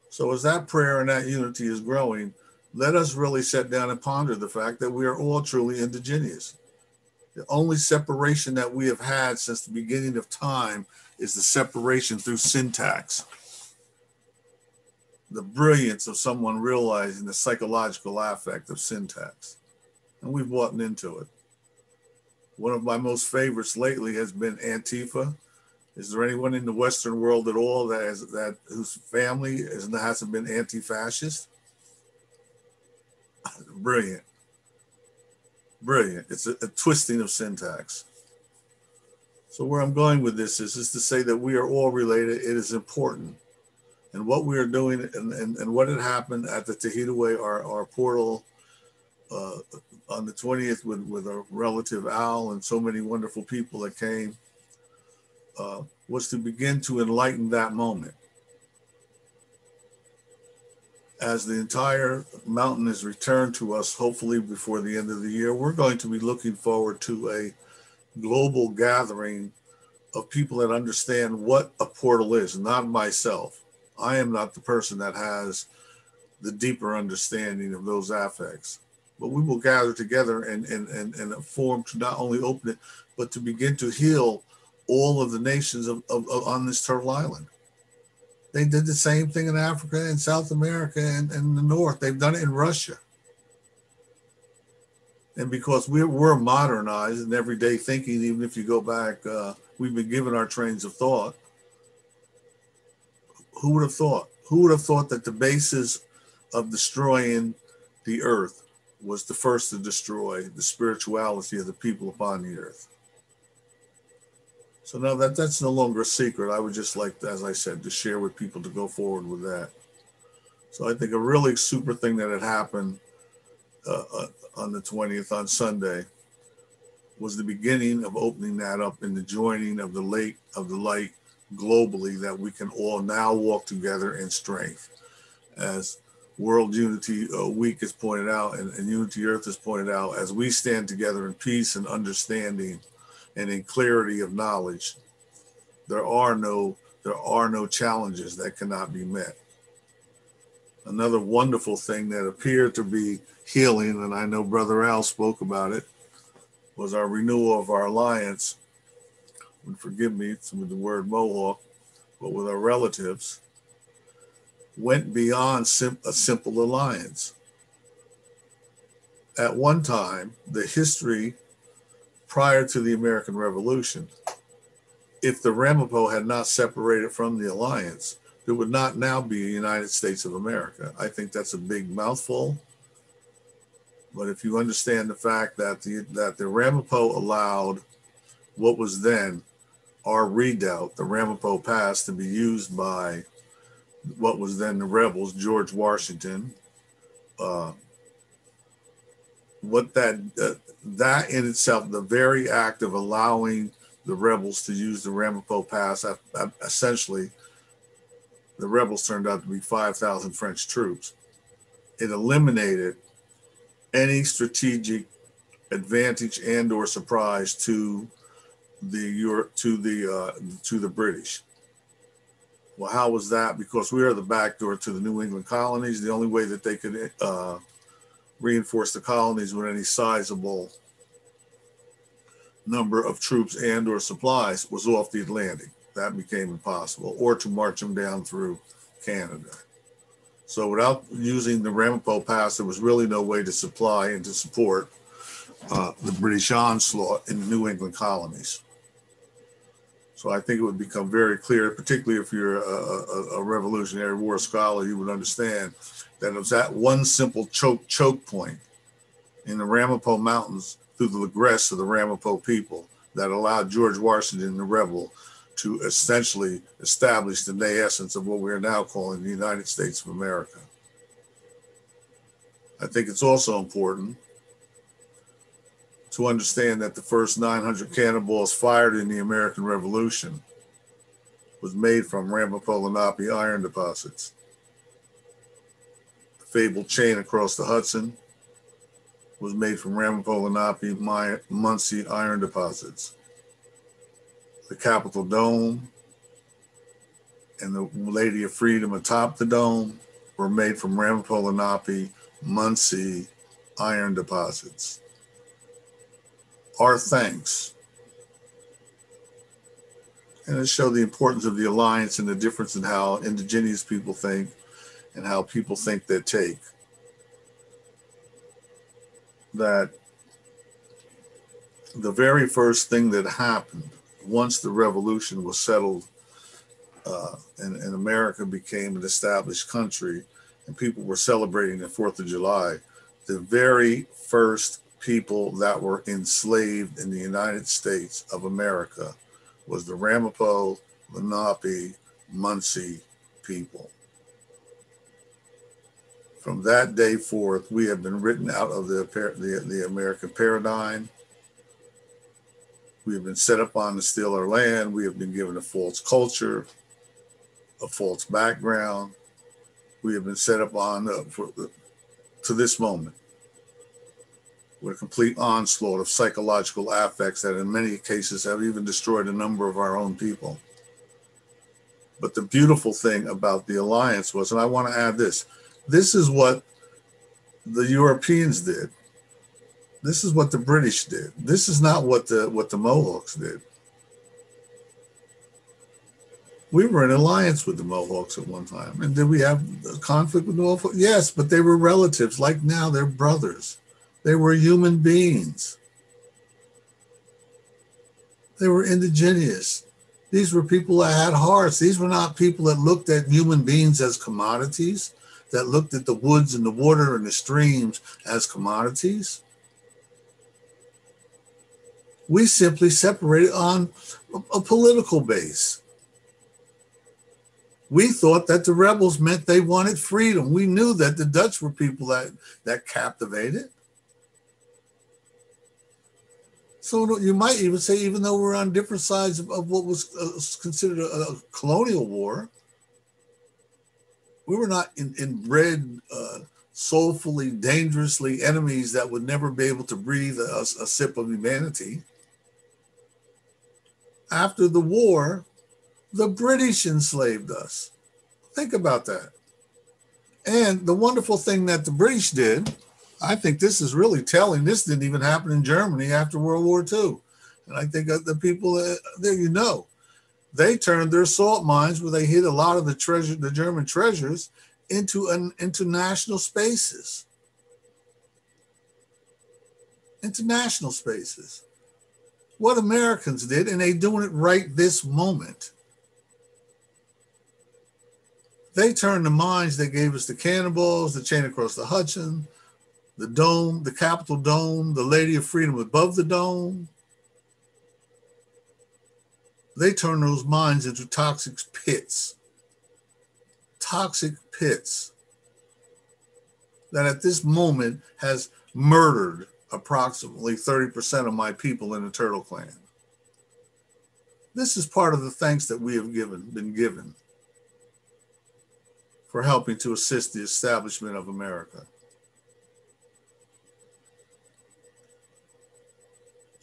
So as that prayer and that unity is growing, let us really sit down and ponder the fact that we are all truly indigenous. The only separation that we have had since the beginning of time is the separation through syntax. The brilliance of someone realizing the psychological affect of syntax. And we've bought into it. One of my most favorites lately has been Antifa. Is there anyone in the Western world at all that has that whose family is, hasn't been anti-fascist? <sighs> Brilliant. Brilliant. It's a, a, twisting of syntax. So where I'm going with this is, is to say that we are all related. It is important. And what we are doing and, and, and what had happened at the Tahiti Way, our, our portal uh, on the 20th with, with our relative Owl and so many wonderful people that came uh, was to begin to enlighten that moment as the entire mountain is returned to us, hopefully before the end of the year, we're going to be looking forward to a global gathering of people that understand what a portal is, not myself. I am not the person that has the deeper understanding of those affects. But we will gather together and, and, and, and form to not only open it, but to begin to heal all of the nations of, of, of on this turtle island. They did the same thing in Africa and South America and, and the North. They've done it in Russia. And because we're, we're modernized and everyday thinking, even if you go back, uh, we've been given our trains of thought. Who would have thought? Who would have thought that the basis of destroying the earth was the first to destroy the spirituality of the people upon the earth? So now that that's no longer a secret. I would just like, as I said, to share with people to go forward with that. So I think a really super thing that had happened uh, uh, on the 20th on Sunday was the beginning of opening that up in the joining of the lake of the light globally that we can all now walk together in strength. As World Unity uh, Week is pointed out and, and Unity Earth has pointed out, as we stand together in peace and understanding and in clarity of knowledge, there are no there are no challenges that cannot be met. Another wonderful thing that appeared to be healing, and I know Brother Owl spoke about it, was our renewal of our alliance. And forgive me with the word Mohawk, but with our relatives, went beyond sim- a simple alliance. At one time, the history prior to the American Revolution, if the Ramapough had not separated from the alliance, there would not now be a United States of America. I think that's a big mouthful. But if you understand the fact that the that the Ramapough allowed what was then our redoubt, the Ramapo Pass, to be used by what was then the rebels, George Washington, uh, what that uh, that in itself, the very act of allowing the rebels to use the Ramapo Pass, essentially, the rebels turned out to be 5,000 French troops. It eliminated any strategic advantage and or surprise to the Europe to the uh, to the British. Well, how was that? Because we are the back door to the New England colonies. The only way that they could uh, reinforce the colonies with any sizable number of troops and or supplies was off the Atlantic. That became impossible, or to march them down through Canada. So without using the Ramapo Pass, there was really no way to supply and to support uh, the British onslaught in the New England colonies. So I think it would become very clear, particularly if you're a, a, a Revolutionary War scholar, you would understand that it was that one simple choke choke point in the Ramapo Mountains through the regress of the Ramapough people that allowed George Washington, the rebel, to essentially establish the essence of what we are now calling the United States of America. I think it's also important to understand that the first 900 cannonballs fired in the American Revolution was made from Ramapough Lenape iron deposits. The fabled chain across the Hudson was made from Ramapough Lenape Munsee iron deposits. The Capitol Dome and the Lady of Freedom atop the dome were made from Ramapough Lenape Munsee iron deposits our thanks. And it showed the importance of the alliance and the difference in how indigenous people think and how people think they take. That the very first thing that happened once the revolution was settled uh, and, and America became an established country and people were celebrating the Fourth of July, the very first people that were enslaved in the United States of America was the Ramapough, Lenape, Munsee people. From that day forth, we have been written out of the, the, the American paradigm. We have been set upon to steal our land. We have been given a false culture, a false background. We have been set upon uh, for, to this moment with a complete onslaught of psychological affects that in many cases have even destroyed a number of our own people. But the beautiful thing about the alliance was, and I want to add this this is what the Europeans did. This is what the British did. This is not what the what the Mohawks did. We were in alliance with the Mohawks at one time. And did we have a conflict with the Mohawks? Yes, but they were relatives. Like now, they're brothers. They were human beings. They were indigenous. These were people that had hearts. These were not people that looked at human beings as commodities, that looked at the woods and the water and the streams as commodities. We simply separated on a, political base. We thought that the rebels meant they wanted freedom. We knew that the Dutch were people that, that captivated. So you might even say, even though we're on different sides of, of what was uh, considered a, a, colonial war, we were not in, inbred, uh, soulfully, dangerously enemies that would never be able to breathe a, a sip of humanity. After the war, the British enslaved us. Think about that. And the wonderful thing that the British did I think this is really telling. This didn't even happen in Germany after World War II. And I think the people uh, there, you know, they turned their salt mines where they hid a lot of the treasure, the German treasures, into an into national spaces. International spaces. What Americans did, and they're doing it right this moment. They turned the mines that gave us the cannonballs, the chain across the Hudson, the dome, the Capitol Dome, the Lady of Freedom above the dome. They turn those mines into toxic pits. Toxic pits that at this moment has murdered approximately 30% of my people in the Turtle Clan. This is part of the thanks that we have given, been given for helping to assist the establishment of America.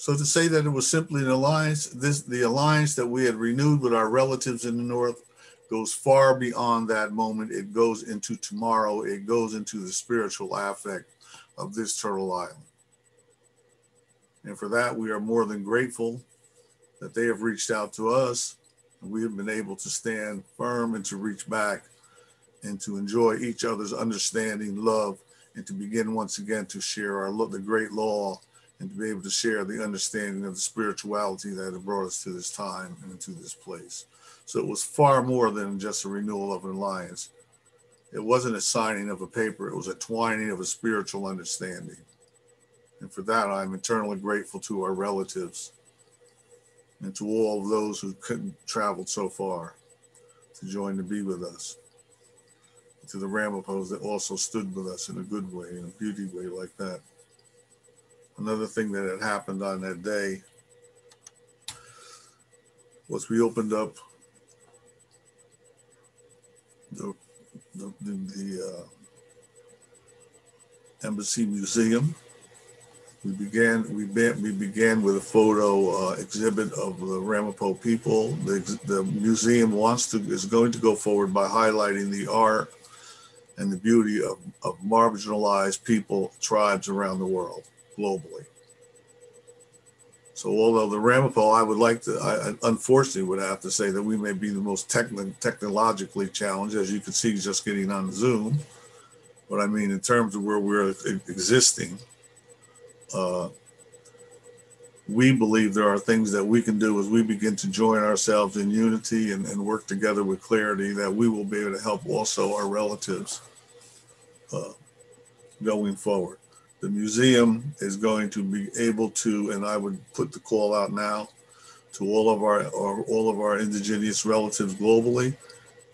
So to say that it was simply an alliance, this the alliance that we had renewed with our relatives in the north goes far beyond that moment. It goes into tomorrow. It goes into the spiritual affect of this Turtle Island. And for that, we are more than grateful that they have reached out to us. And we have been able to stand firm and to reach back and to enjoy each other's understanding, love, and to begin once again to share our the great law and to be able to share the understanding of the spirituality that had brought us to this time and to this place. So it was far more than just a renewal of an alliance. It wasn't a signing of a paper, it was a twining of a spiritual understanding. And for that, I'm eternally grateful to our relatives and to all of those who couldn't travel so far to join to be with us. To the Ramapoughs that also stood with us in a good way, in a beauty way like that. Another thing that had happened on that day was we opened up the the, the, uh, embassy museum. We began we, began we began with a photo uh, exhibit of the Ramapough people. The, the museum wants to is going to go forward by highlighting the art and the beauty of, of marginalized people, tribes around the world globally. So although the Ramapough, I would like to, I unfortunately would have to say that we may be the most techn- technologically challenged, as you can see just getting on Zoom. But I mean, in terms of where we're existing, uh, we believe there are things that we can do as we begin to join ourselves in unity and, and work together with clarity that we will be able to help also our relatives uh, going forward. The museum is going to be able to, and I would put the call out now to all of our, our all of our indigenous relatives globally.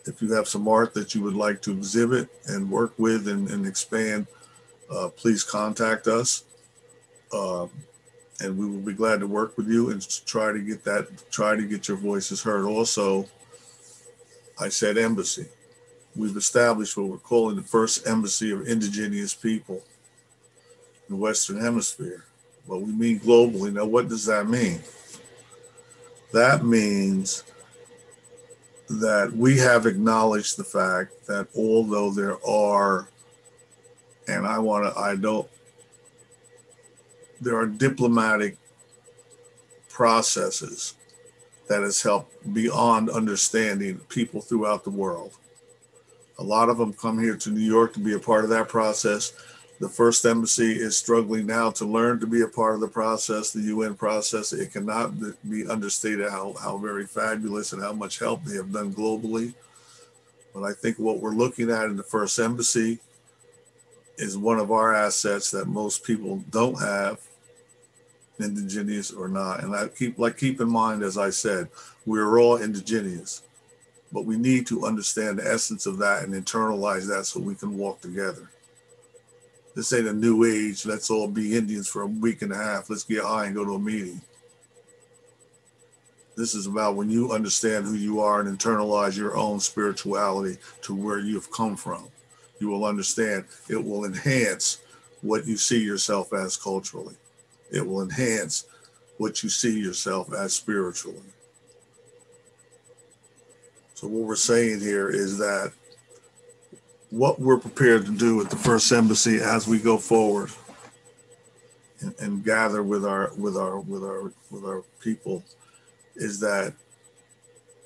If you have some art that you would like to exhibit and work with and, and expand, uh, please contact us. Uh, and we will be glad to work with you and try to get that, try to get your voices heard. Also, I said embassy. We've established what we're calling the first embassy of indigenous people the Western Hemisphere. But we mean globally. Now, what does that mean? That means that we have acknowledged the fact that although there are, and I want to, I don't, there are diplomatic processes that has helped beyond understanding people throughout the world. A lot of them come here to New York to be a part of that process. The first embassy is struggling now to learn to be a part of the process, the UN process. It cannot be understated how, how very fabulous and how much help they have done globally. But I think what we're looking at in the first embassy is one of our assets that most people don't have, indigenous or not. And I keep like keep in mind, as I said, we're all indigenous, but we need to understand the essence of that and internalize that so we can walk together this ain't a new age. Let's all be Indians for a week and a half. Let's get high and go to a meeting. This is about when you understand who you are and internalize your own spirituality to where you've come from. You will understand it will enhance what you see yourself as culturally. It will enhance what you see yourself as spiritually. So, what we're saying here is that what we're prepared to do at the first embassy as we go forward and, and gather with our with our with our with our people is that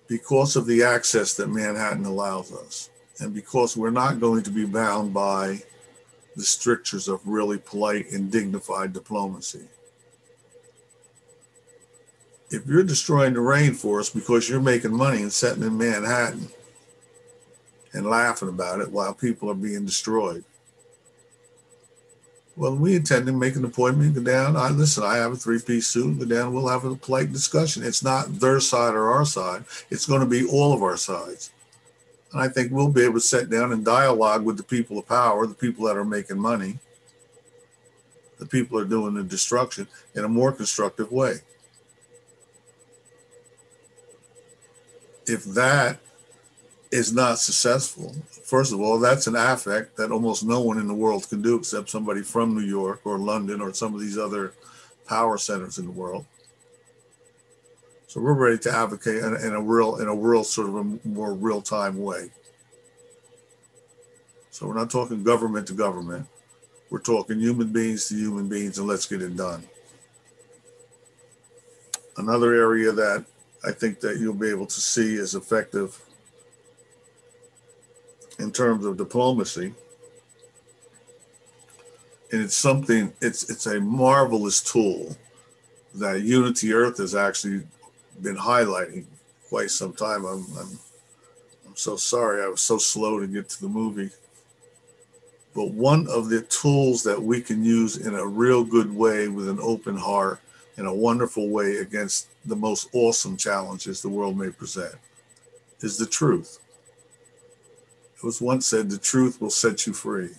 because of the access that Manhattan allows us, and because we're not going to be bound by the strictures of really polite and dignified diplomacy. If you're destroying the rainforest because you're making money and setting in Manhattan, and laughing about it while people are being destroyed. Well, we intend to make an appointment, go down. I listen, I have a three-piece suit, go down, we'll have a polite discussion. It's not their side or our side. It's going to be all of our sides. And I think we'll be able to sit down and dialogue with the people of power, the people that are making money, the people are doing the destruction in a more constructive way. If that is not successful, first of all, that's an affect that almost no one in the world can do except somebody from New York or London or some of these other power centers in the world. So we're ready to advocate in, in a real, in a real sort of a more real time way. So we're not talking government to government. We're talking human beings to human beings, and let's get it done. Another area that I think that you'll be able to see is effective in terms of diplomacy and it's something. It's it's a marvelous tool that Unity Earth has actually been highlighting quite some time. I'm, I'm I'm so sorry I was so slow to get to the movie. But one of the tools that we can use in a real good way with an open heart in a wonderful way against the most awesome challenges the world may present is the truth. Was once said, the truth will set you free.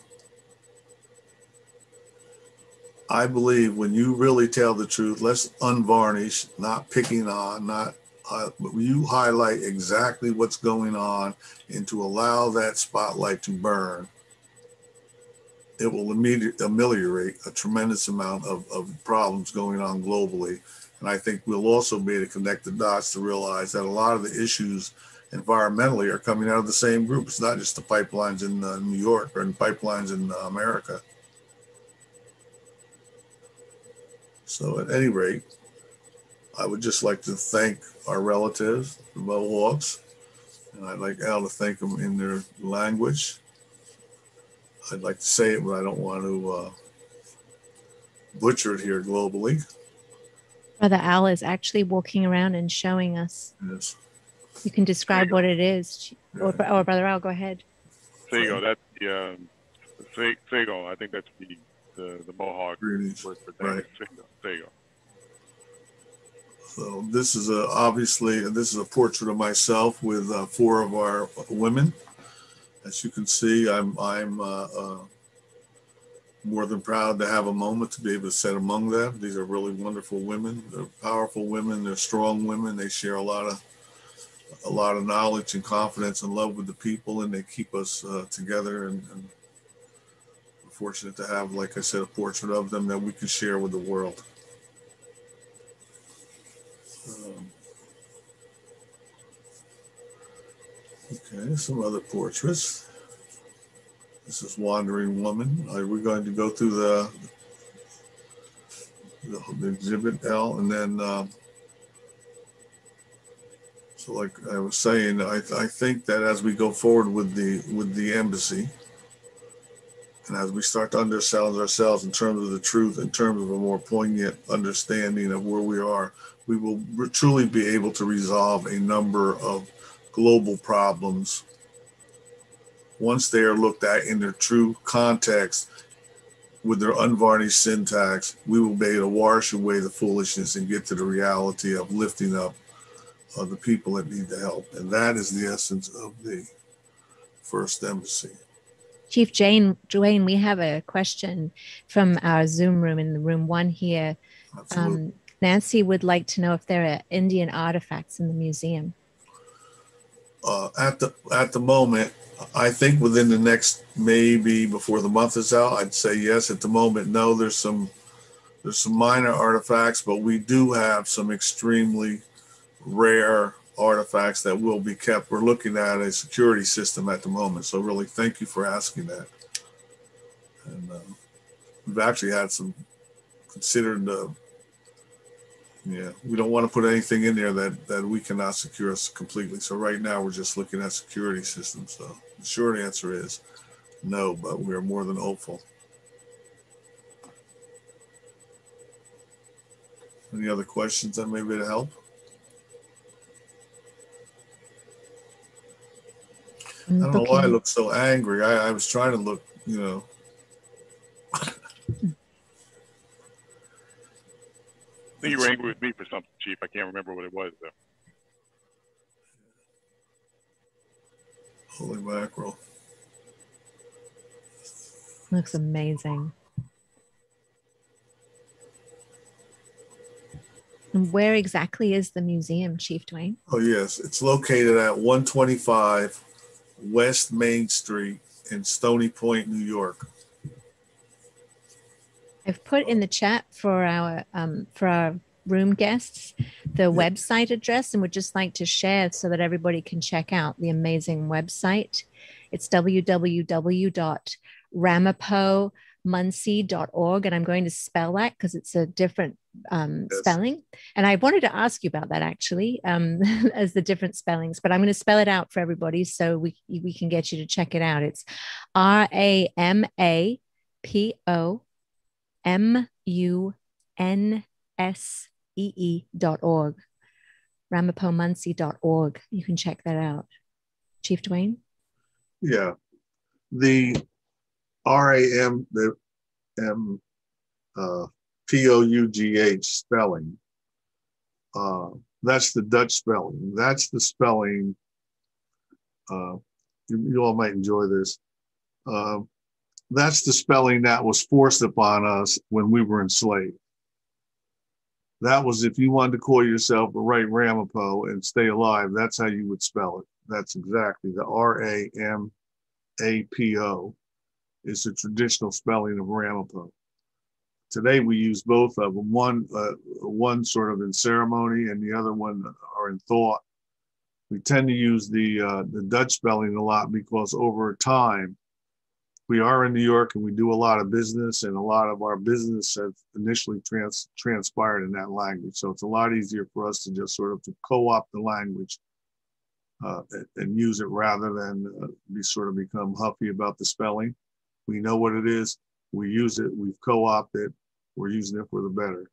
I believe when you really tell the truth, let's unvarnish, not picking on, not uh, you highlight exactly what's going on and to allow that spotlight to burn, it will ameliorate a tremendous amount of, of problems going on globally. And I think we'll also be able to connect the dots to realize that a lot of the issues environmentally are coming out of the same group. It's not just the pipelines in uh, New York or in pipelines in uh, America. So, at any rate, I would just like to thank our relatives, the Mohawks, and I'd like Owl to thank them in their language. I'd like to say it, but I don't want to uh, butcher it here globally. Brother Owl is actually walking around and showing us. Yes. You can describe what it is. Or, or Brother Owl, go ahead. Fago, that's the um, Fago. I think that's the the, the Mohawk word for right. Fago. So this is a, obviously, this is a portrait of myself with uh, four of our women. As you can see, I'm, I'm uh, uh, more than proud to have a moment to be able to sit among them. These are really wonderful women. They're powerful women. They're strong women. They share a lot of a lot of knowledge and confidence and love with the people, and they keep us uh, together. And, and we're fortunate to have, like I said, a portrait of them that we can share with the world. Um, okay, some other portraits. This is Wandering Woman. Are we going to go through the, the, the exhibit L and then uh, like I was saying, I, I think that as we go forward with the with the embassy, and as we start to understand ourselves in terms of the truth, in terms of a more poignant understanding of where we are, we will truly be able to resolve a number of global problems. Once they are looked at in their true context with their unvarnished syntax, we will be able to wash away the foolishness and get to the reality of lifting up uh, the people that need the help. And that is the essence of the first embassy. Chief Jane, Dwaine, we have a question from our Zoom room in the room one here. Um, Nancy would like to know if there are Indian artifacts in the museum. Uh, at the at the moment, I think within the next maybe before the month is out, I'd say yes. At the moment, no. There's some there's some minor artifacts, but we do have some extremely rare artifacts that will be kept. We're looking at a security system at the moment. So really, thank you for asking that. And uh, we've actually had some considered uh, yeah, we don't want to put anything in there that, that we cannot secure us completely. So right now we're just looking at security systems. So the short answer is no, but we are more than hopeful. Any other questions that may be to help? I don't know why I look so angry. I, I was trying to look, you know. I think you were angry with me for something, Chief. I can't remember what it was though. Holy mackerel. Looks amazing. And where exactly is the museum, Chief Dwaine? Oh, yes. It's located at 125 West Main Street in Stony Point, New York. I've put in the chat for our um, for our room guests the yeah. website address and would just like to share so that everybody can check out the amazing website. It's www.ramapomunsee.org. And I'm going to spell that because it's a different um, yes. spelling. And I wanted to ask you about that actually, um, <laughs> as the different spellings, but I'm going to spell it out for everybody so we, we can get you to check it out. It's R A M A P O M U N S E E dot org, ramapomunsee.org. You can check that out. Chief Dwaine? Yeah. The RAM, the M, uh, P O U G H spelling, uh, that's the Dutch spelling. That's the spelling. Uh, you, you all might enjoy this. Uh, that's the spelling that was forced upon us when we were enslaved. That was if you wanted to call yourself a right Ramapo and stay alive, that's how you would spell it. That's exactly the R A M A P O is the traditional spelling of Ramapo. Today we use both of them. One, uh, one sort of in ceremony, and the other one are in thought. We tend to use the uh, the Dutch spelling a lot because over time we are in New York and we do a lot of business, and a lot of our business has initially trans, transpired in that language. So it's a lot easier for us to just sort of to co-opt the language uh, and, use it rather than uh, be sort of become huffy about the spelling. We know what it is. We use it. We've co-opted. We're using it for the better.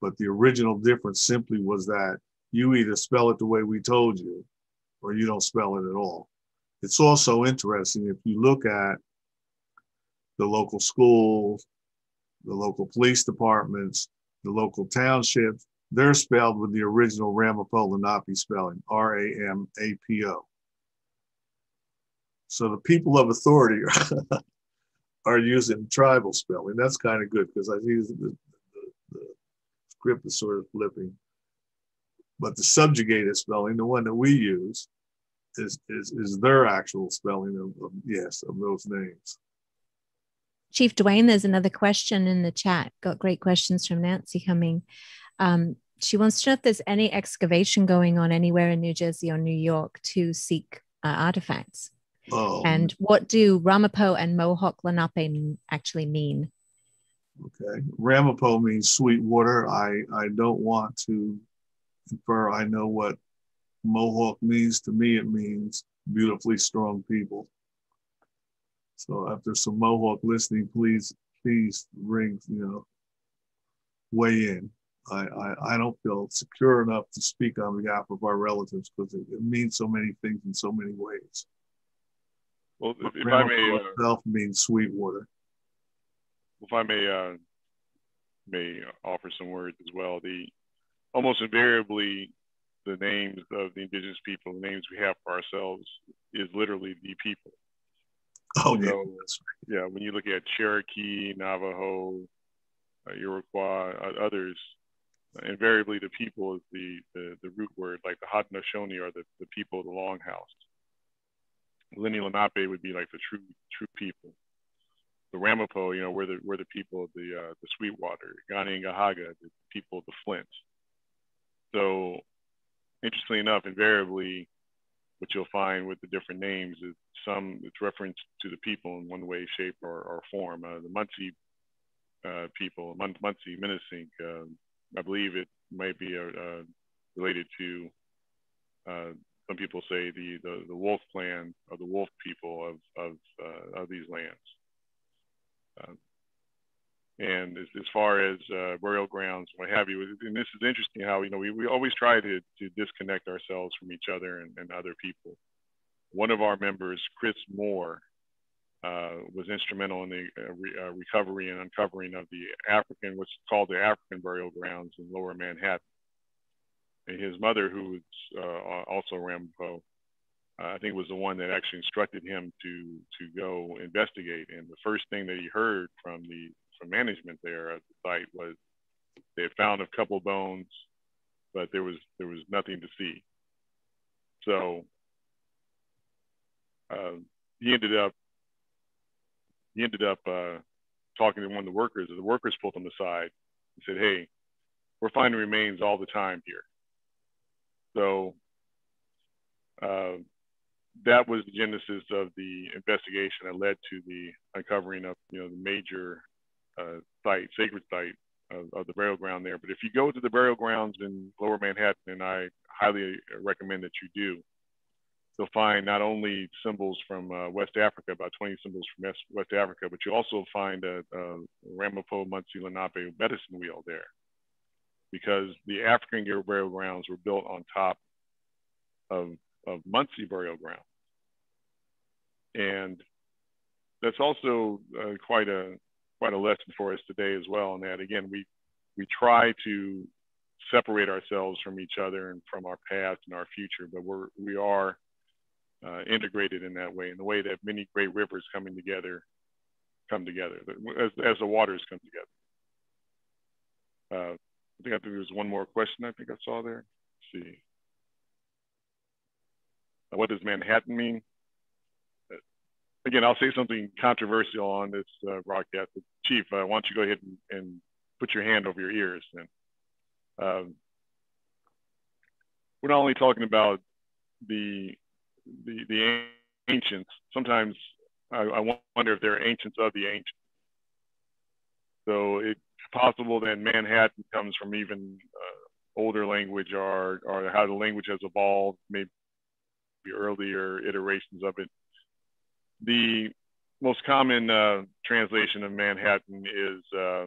But the original difference simply was that you either spell it the way we told you, or you don't spell it at all. It's also interesting if you look at the local schools, the local police departments, the local townships, they're spelled with the original Ramapo Lenape spelling, R A M A P O. So the people of authority <laughs> are, using tribal spelling. That's kind of good because I see the, the, the, script is sort of flipping. But the subjugated spelling, the one that we use, is, is, is their actual spelling of, of yes, of those names. Chief Dwaine, there's another question in the chat. Got great questions from Nancy coming. Um, she wants to know if there's any excavation going on anywhere in New Jersey or New York to seek uh, artifacts. Oh. And what do Ramapough and Mohawk Lenape actually mean? Okay. Ramapough means sweet water. I, I don't want to infer I know what Mohawk means. To me, it means beautifully strong people. So after some Mohawk listening, please, please ring, you know, weigh in. I, I, I don't feel secure enough to speak on behalf of our relatives because it, it, means so many things in so many ways. Well, if, if I may, uh, itself means sweet water. If I may, uh, may offer some words as well. The almost invariably, the names of the indigenous people, the names we have for ourselves, is literally the people. Oh, yeah. So, yeah, when you look at Cherokee, Navajo, uh, Iroquois, uh, others, invariably the people is the, the, the root word, like the Haudenosaunee are the, the people of the Longhouse. Lenni Lenape would be like the true true people. The Ramapough, you know, we're the we're the people of the uh, the Sweetwater. Kanienkehaka, the people of the Flint. So, interestingly enough, invariably, what you'll find with the different names is some it's reference to the people in one way, shape, or, or form. Uh, the Munsee uh, people, Mun- Munsee, Minisink, uh, I believe it might be uh, uh, related to. Uh, some people say the, the, the Wolf clan or the Wolf people of of, of these lands. Um, and as, as far as uh, burial grounds, what have you, and this is interesting how you know we, we always try to, to disconnect ourselves from each other and, and other people. One of our members, Chris Moore, uh, was instrumental in the uh, re, uh, recovery and uncovering of the African, what's called the African burial grounds in Lower Manhattan. And his mother, who was uh, also Ramapough, uh, I think was the one that actually instructed him to to go investigate. And the first thing that he heard from the from management there at the site was they had found a couple bones, but there was there was nothing to see. So uh, he ended up he ended up uh, talking to one of the workers. The workers pulled him aside and said, "Hey, we're finding remains all the time here." So uh, that was the genesis of the investigation that led to the uncovering of you know the major uh, site, sacred site of, of, the burial ground there. But if you go to the burial grounds in Lower Manhattan, and I highly recommend that you do, you'll find not only symbols from uh, West Africa, about 20 symbols from West Africa, but you also find a, a Ramapough Munsee Lenape medicine wheel there because the African burial grounds were built on top of, of Munsee burial grounds. And that's also uh, quite a quite a lesson for us today as well. In that, again, we we try to separate ourselves from each other and from our past and our future, but we're we are uh, integrated in that way, in the way that many great rivers coming together come together as, as the waters come together. Uh, I think I think there was one more question I think I saw there. Let's see. What does Manhattan mean? Uh, again, I'll say something controversial on this uh, broadcast. Chief, uh, why don't you go ahead and, and, put your hand over your ears? And um, we're not only talking about the the, the ancients. Sometimes I, I wonder if they're ancients of the ancients. So it's possible that Manhattan comes from even uh, older language or, or how the language has evolved, maybe earlier iterations of it. The most common uh, translation of Manhattan is uh,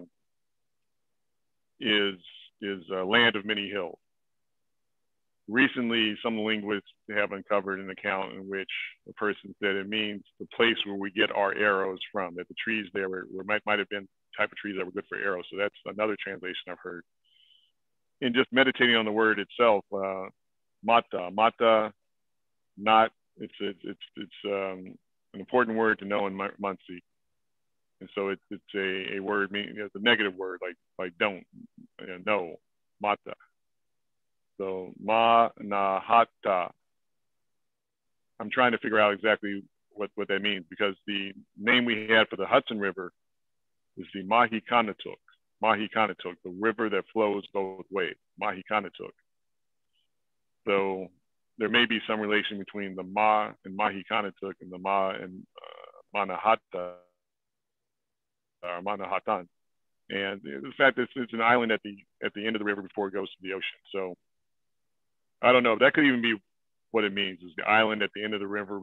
is is land of many hills recently some linguists have uncovered an account in which a person said it means the place where we get our arrows from, that the trees there were, were might, might have been type of trees that were good for arrows. So that's another translation I've heard. In just meditating on the word itself, uh, mata, mata, not, it's, it's, it's, it's um, an important word to know in Munsee. And so it's, it's a, a word meaning, it's a negative word, like, like don't, you know, no, mata. So ma na hata. I'm trying to figure out exactly what, what that means because the name we had for the Hudson River is the Mahikanatuk. Mahikanatuk, the river that flows both ways. Mahikanatuk. So there may be some relation between the Ma and Mahikanatuk and the Ma and uh, Manahata or Manahatan. And the fact that it's an island at the at the end of the river before it goes to the ocean. So I don't know. That could even be what it means is the island at the end of the river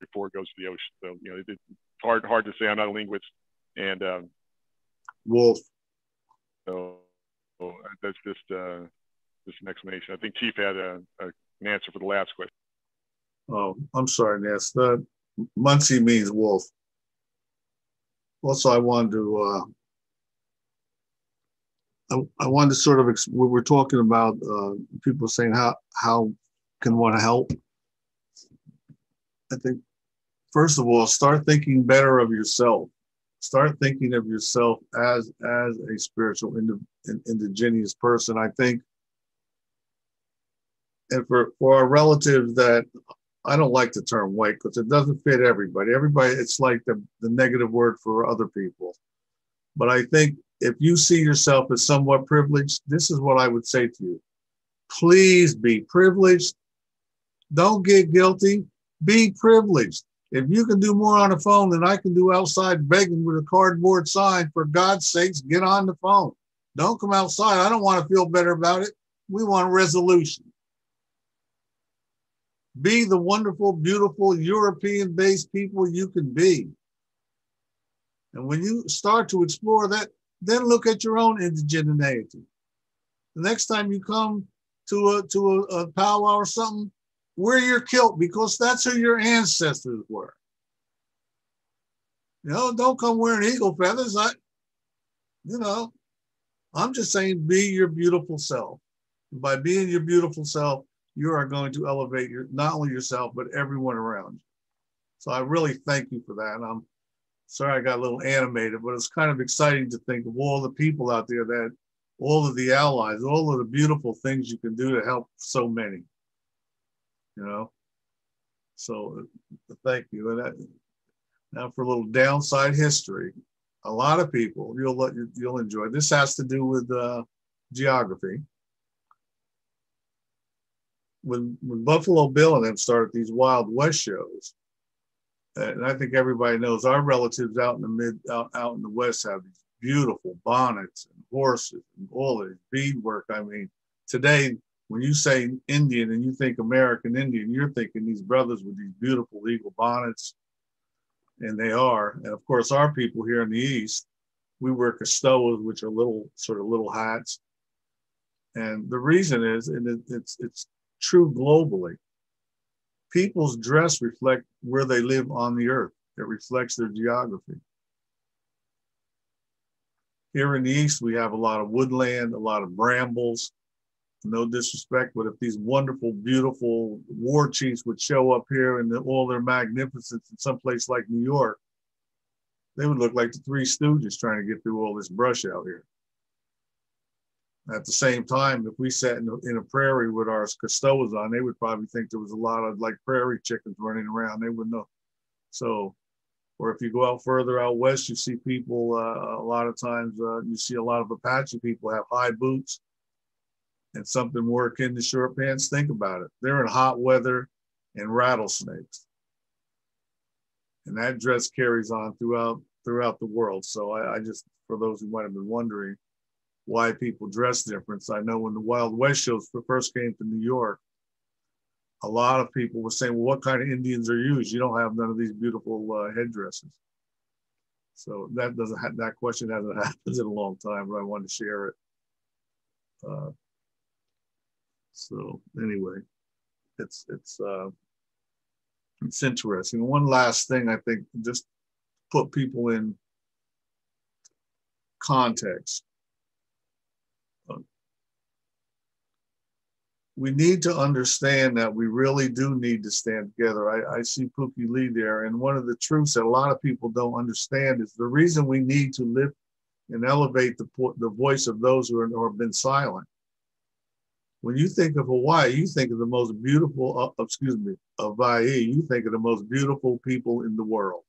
before it goes to the ocean. So, you know, it's hard, hard to say. I'm not a linguist. And um, Wolf. So, so that's just, uh, just an explanation. I think Chief had a, a, an answer for the last question. Oh, I'm sorry, Ness. The Munsee means wolf. Also, I wanted to uh, I, I wanted to sort of we were talking about uh, people saying how how can one help. I think first of all, start thinking better of yourself. Start thinking of yourself as as a spiritual ind- indigenous person. I think, and for for our relatives that I don't like the term white because it doesn't fit everybody. Everybody, it's like the, the negative word for other people. But I think if you see yourself as somewhat privileged, this is what I would say to you. Please be privileged. Don't get guilty. Be privileged. If you can do more on the phone than I can do outside begging with a cardboard sign, for God's sakes, get on the phone. Don't come outside. I don't want to feel better about it. We want resolution. Be the wonderful, beautiful European based people you can be. And when you start to explore that, then look at your own indigeneity. The next time you come to a to a, a powwow or something, wear your kilt because that's who your ancestors were. You know, don't come wearing eagle feathers. I, you know, I'm just saying be your beautiful self. By being your beautiful self, you are going to elevate your not only yourself, but everyone around you. So I really thank you for that. And I'm sorry I got a little animated, but it's kind of exciting to think of all the people out there that all of the allies, all of the beautiful things you can do to help so many. You know, so thank you. And now for a little downside history, a lot of people you'll let you'll enjoy. This has to do with uh, geography. When when Buffalo Bill and them started these Wild West shows, and I think everybody knows our relatives out in the mid out, out in the west have these beautiful bonnets and horses and all of this beadwork. I mean, today when you say Indian and you think American Indian, you're thinking these brothers with these beautiful eagle bonnets, and they are. And of course, our people here in the East, we wear Castoas, which are little sort of little hats. And the reason is, and it, it's it's true globally. People's dress reflect where they live on the earth. It reflects their geography. Here in the East, we have a lot of woodland, a lot of brambles, no disrespect, but if these wonderful, beautiful war chiefs would show up here in the, all their magnificence in some place like New York, they would look like the Three Stooges trying to get through all this brush out here. At the same time, if we sat in a, in a prairie with our Castoas on, they would probably think there was a lot of like prairie chickens running around. They wouldn't know. So, or if you go out further out west, you see people. Uh, a lot of times, uh, you see a lot of Apache people have high boots and something more akin to short pants, think about it. They're in hot weather and rattlesnakes. And that dress carries on throughout throughout the world. So I, I just, for those who might have been wondering why people dress different, I know when the Wild West shows first came to New York, a lot of people were saying, well, what kind of Indians are you? You don't have none of these beautiful uh, headdresses. So that doesn't have, that question hasn't <laughs> happened in a long time, but I wanted to share it. Uh, so anyway, it's it's uh, it's interesting. One last thing, I think, just put people in context. Uh, we need to understand that we really do need to stand together. I, I see Pookie Lee there, and one of the truths that a lot of people don't understand is the reason we need to lift and elevate the, the voice of those who, are, who have been silent when you think of Hawaii, you think of the most beautiful, uh, excuse me, of Hawaii, you think of the most beautiful people in the world,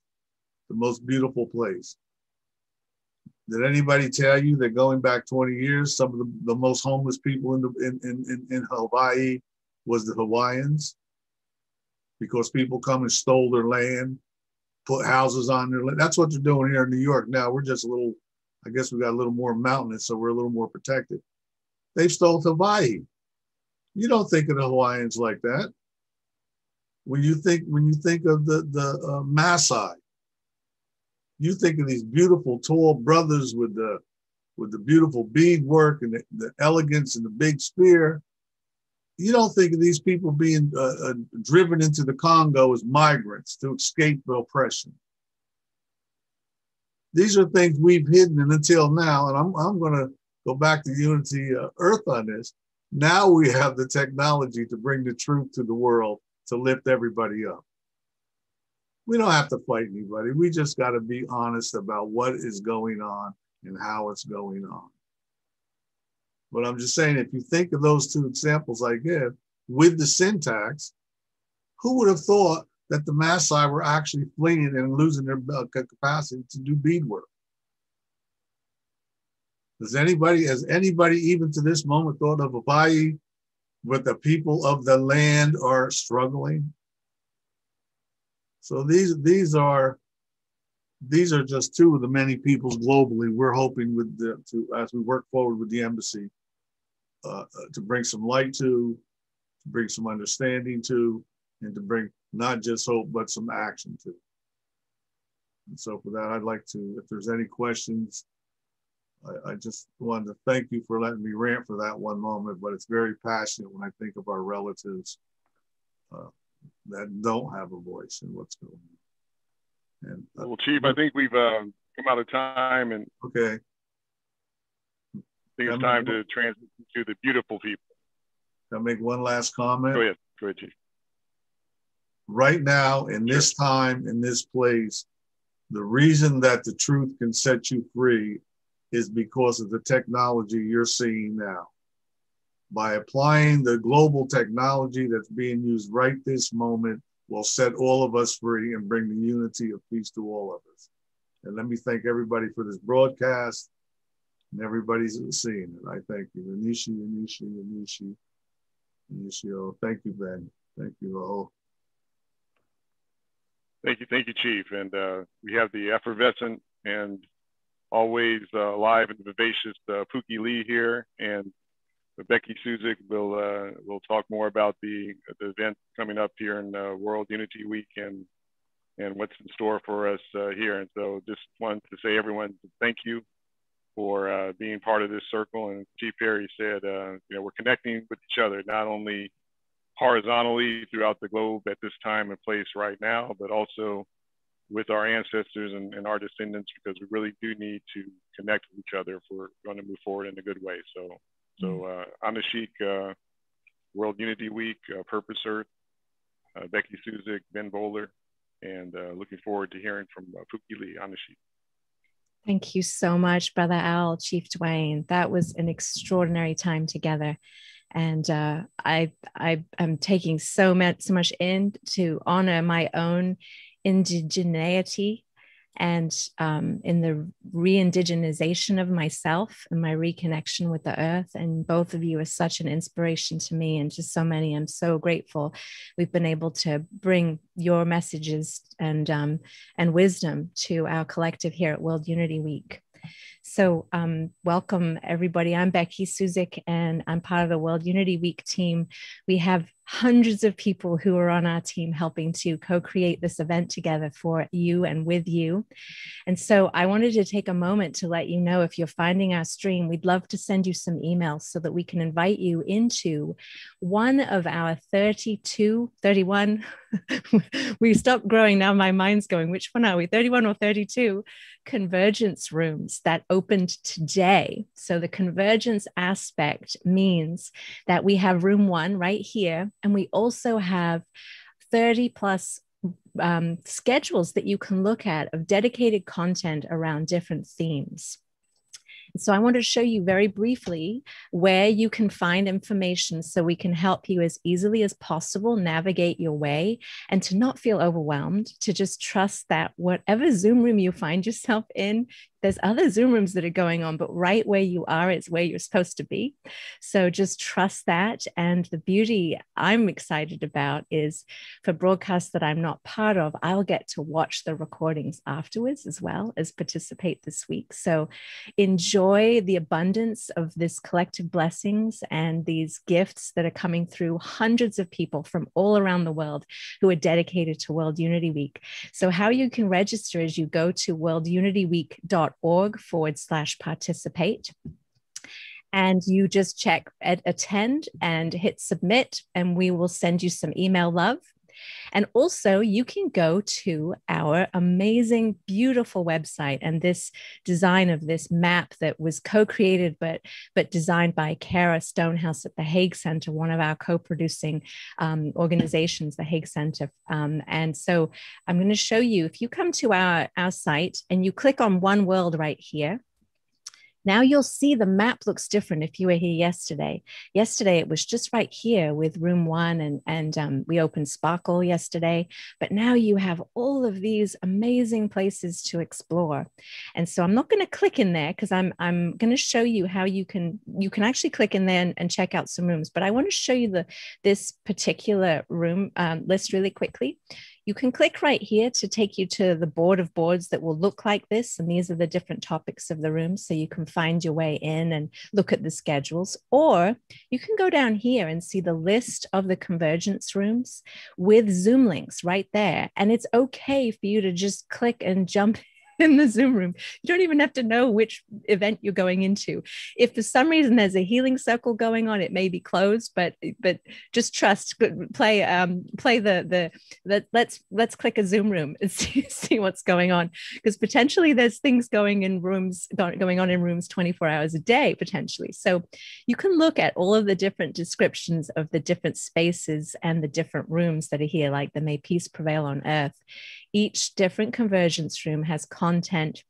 the most beautiful place. Did anybody tell you that going back 20 years, some of the, the most homeless people in, the, in, in, in Hawaii was the Hawaiians? Because people come and stole their land, put houses on their land. That's what they're doing here in New York now. We're just a little, I guess we got a little more mountainous, so we're a little more protected. They've stole Hawaii. You don't think of the Hawaiians like that. When you think when you think of the the uh, Maasai, you think of these beautiful tall brothers with the with the beautiful beadwork and the, the elegance and the big spear. You don't think of these people being uh, uh, driven into the Congo as migrants to escape oppression. These are things we've hidden and until now, and I'm, I'm going to go back to Unity uh, Earth on this. Now we have the technology to bring the truth to the world to lift everybody up. We don't have to fight anybody. We just got to be honest about what is going on and how it's going on. But I'm just saying, if you think of those two examples I give with the syntax, who would have thought that the Maasai were actually fleeing and losing their uh, capacity to do beadwork? Does anybody, has anybody even to this moment thought of Hawaii where the people of the land are struggling? So these, these are, these are just two of the many peoples globally we're hoping with the, to, as we work forward with the embassy, uh, to bring some light to, to bring some understanding to, and to bring not just hope, but some action to. And so for that, I'd like to, if there's any questions, I, I, just wanted to thank you for letting me rant for that one moment, but it's very passionate when I think of our relatives uh, that don't have a voice in what's going on. And uh, well, Chief, I think we've uh, come out of time, and okay, I think it's time to transition to the beautiful people. Can I make one last comment? Go ahead, go ahead, Chief. Right now, in this time, in this place, the reason that the truth can set you free is because of the technology you're seeing now. By applying the global technology that's being used right this moment will set all of us free and bring the unity of peace to all of us. And let me thank everybody for this broadcast and everybody's seeing it. I thank you. Anishi, Anishi, Anishi, Anishi. Oh, thank you, Ben. Thank you all. Thank you, thank you, Chief. And uh, we have the effervescent and always uh, alive and vivacious uh, Pookie Lee here. And Becky Suzik will uh, will talk more about the the event coming up here in uh, World Unity Week and and what's in store for us uh, here. And so, just wanted to say, everyone, thank you for uh, being part of this circle. And Chief Perry said, you know, we're connecting with each other not only horizontally throughout the globe at this time and place right now, but also with our ancestors and, and, our descendants because we really do need to connect with each other if we're going to move forward in a good way. So, so mm. uh, Anashik, uh, World Unity Week, uh, Purpose Earth, uh, Becky Suzik, Ben Bowler, and uh, looking forward to hearing from uh, Pookie Lee, Anashik. Thank you so much, Brother Owl, Chief Dwaine. That was an extraordinary time together. And uh, I, I am taking so much, so much in to honor my own indigeneity and um, in the re-indigenization of myself and my reconnection with the earth. And both of you are such an inspiration to me and to so many. I'm so grateful we've been able to bring your messages and um, and wisdom to our collective here at world unity week so, um, welcome everybody. I'm Becky Suzik, and I'm part of the World Unity Week team. We have hundreds of people who are on our team helping to co create this event together for you and with you. And so, I wanted to take a moment to let you know if you're finding our stream, we'd love to send you some emails so that we can invite you into one of our 32, 31. <laughs> we stopped growing. Now my mind's going, which one are we, 31 or 32? Convergence rooms that opened today. So the convergence aspect means that we have room one right here, and we also have 30 plus um, schedules that you can look at of dedicated content around different themes. So I want to show you very briefly where you can find information so we can help you as easily as possible navigate your way and to not feel overwhelmed, to just trust that whatever Zoom room you find yourself in, there's other Zoom rooms that are going on, but right where you are is where you're supposed to be. So just trust that. And the beauty I'm excited about is for broadcasts that I'm not part of, I'll get to watch the recordings afterwards as well as participate this week. So enjoy the abundance of this collective blessings and these gifts that are coming through hundreds of people from all around the world who are dedicated to World Unity Week. So, how you can register is you go to worldunityweek.org org forward slash participate. And you just check at attend and hit submit, and we will send you some email love. And also, you can go to our amazing, beautiful website. And this design of this map that was co-created but but designed by Kara Stonehouse at the Hague Center, one of our co-producing um, organizations, the Hague Center. Um, and so, I'm going to show you. If you come to our our site and you click on One World right here, now you'll see the map looks different if you were here yesterday. Yesterday it was just right here with room one, and, and um, we opened Sparkle yesterday. But now you have all of these amazing places to explore. And so I'm not going to click in there because I'm, I'm going to show you how you can you can actually click in there and, and, check out some rooms. But I want to show you the this particular room um, list really quickly. You can click right here to take you to the board of boards that will look like this. And these are the different topics of the room. So you can find your way in and look at the schedules. Or you can go down here and see the list of the convergence rooms with Zoom links right there. And it's okay for you to just click and jump <laughs> <laughs> in the Zoom room. You don't even have to know which event you're going into. If for some reason there's a healing circle going on, it may be closed, but but just trust. Play um play the the, the let's let's click a Zoom room and <laughs> see, see what's going on because potentially there's things going in rooms going on in rooms 24 hours a day potentially. So you can look at all of the different descriptions of the different spaces and the different rooms that are here, like the May Peace Prevail on Earth each different convergence room has content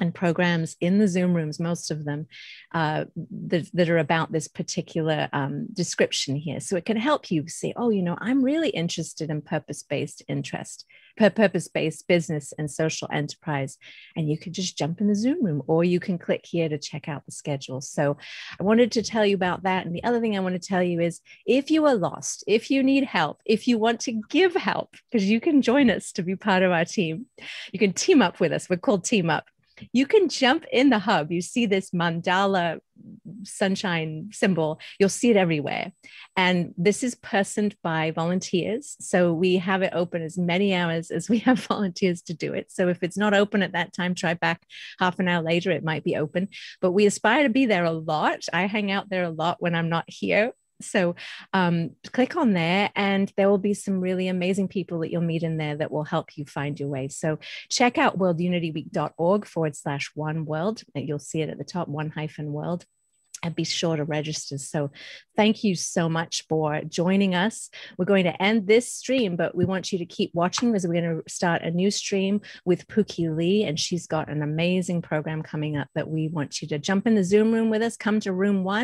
and programs in the Zoom rooms, most of them uh, that, that, are about this particular um, description here. So it can help you see, oh, you know, I'm really interested in purpose based interest purpose-based business and social enterprise and you can just jump in the zoom room or you can click here to check out the schedule. So i wanted to tell you about that. And the other thing i want to tell you is if you are lost if you need help if you want to give help because you can join us to be part of our team you can team up with us. We're called team up you can jump in the hub. You see this mandala sunshine symbol, you'll see it everywhere. And this is personed by volunteers. So we have it open as many hours as we have <laughs> volunteers to do it. So if it's not open at that time, try back half an hour later, it might be open. But we aspire to be there a lot. I hang out there a lot when I'm not here so um, click on there, and there will be some really amazing people that you'll meet in there that will help you find your way. So check out worldunityweek.org forward slash one world. You'll see it at the top, one hyphen world and be sure to register. So, thank you so much for joining us. We're going to end this stream, but we want you to keep watching because we're going to start a new stream with Pookie Lee, and she's got an amazing program coming up that we want you to jump in the Zoom room with us. Come to room one.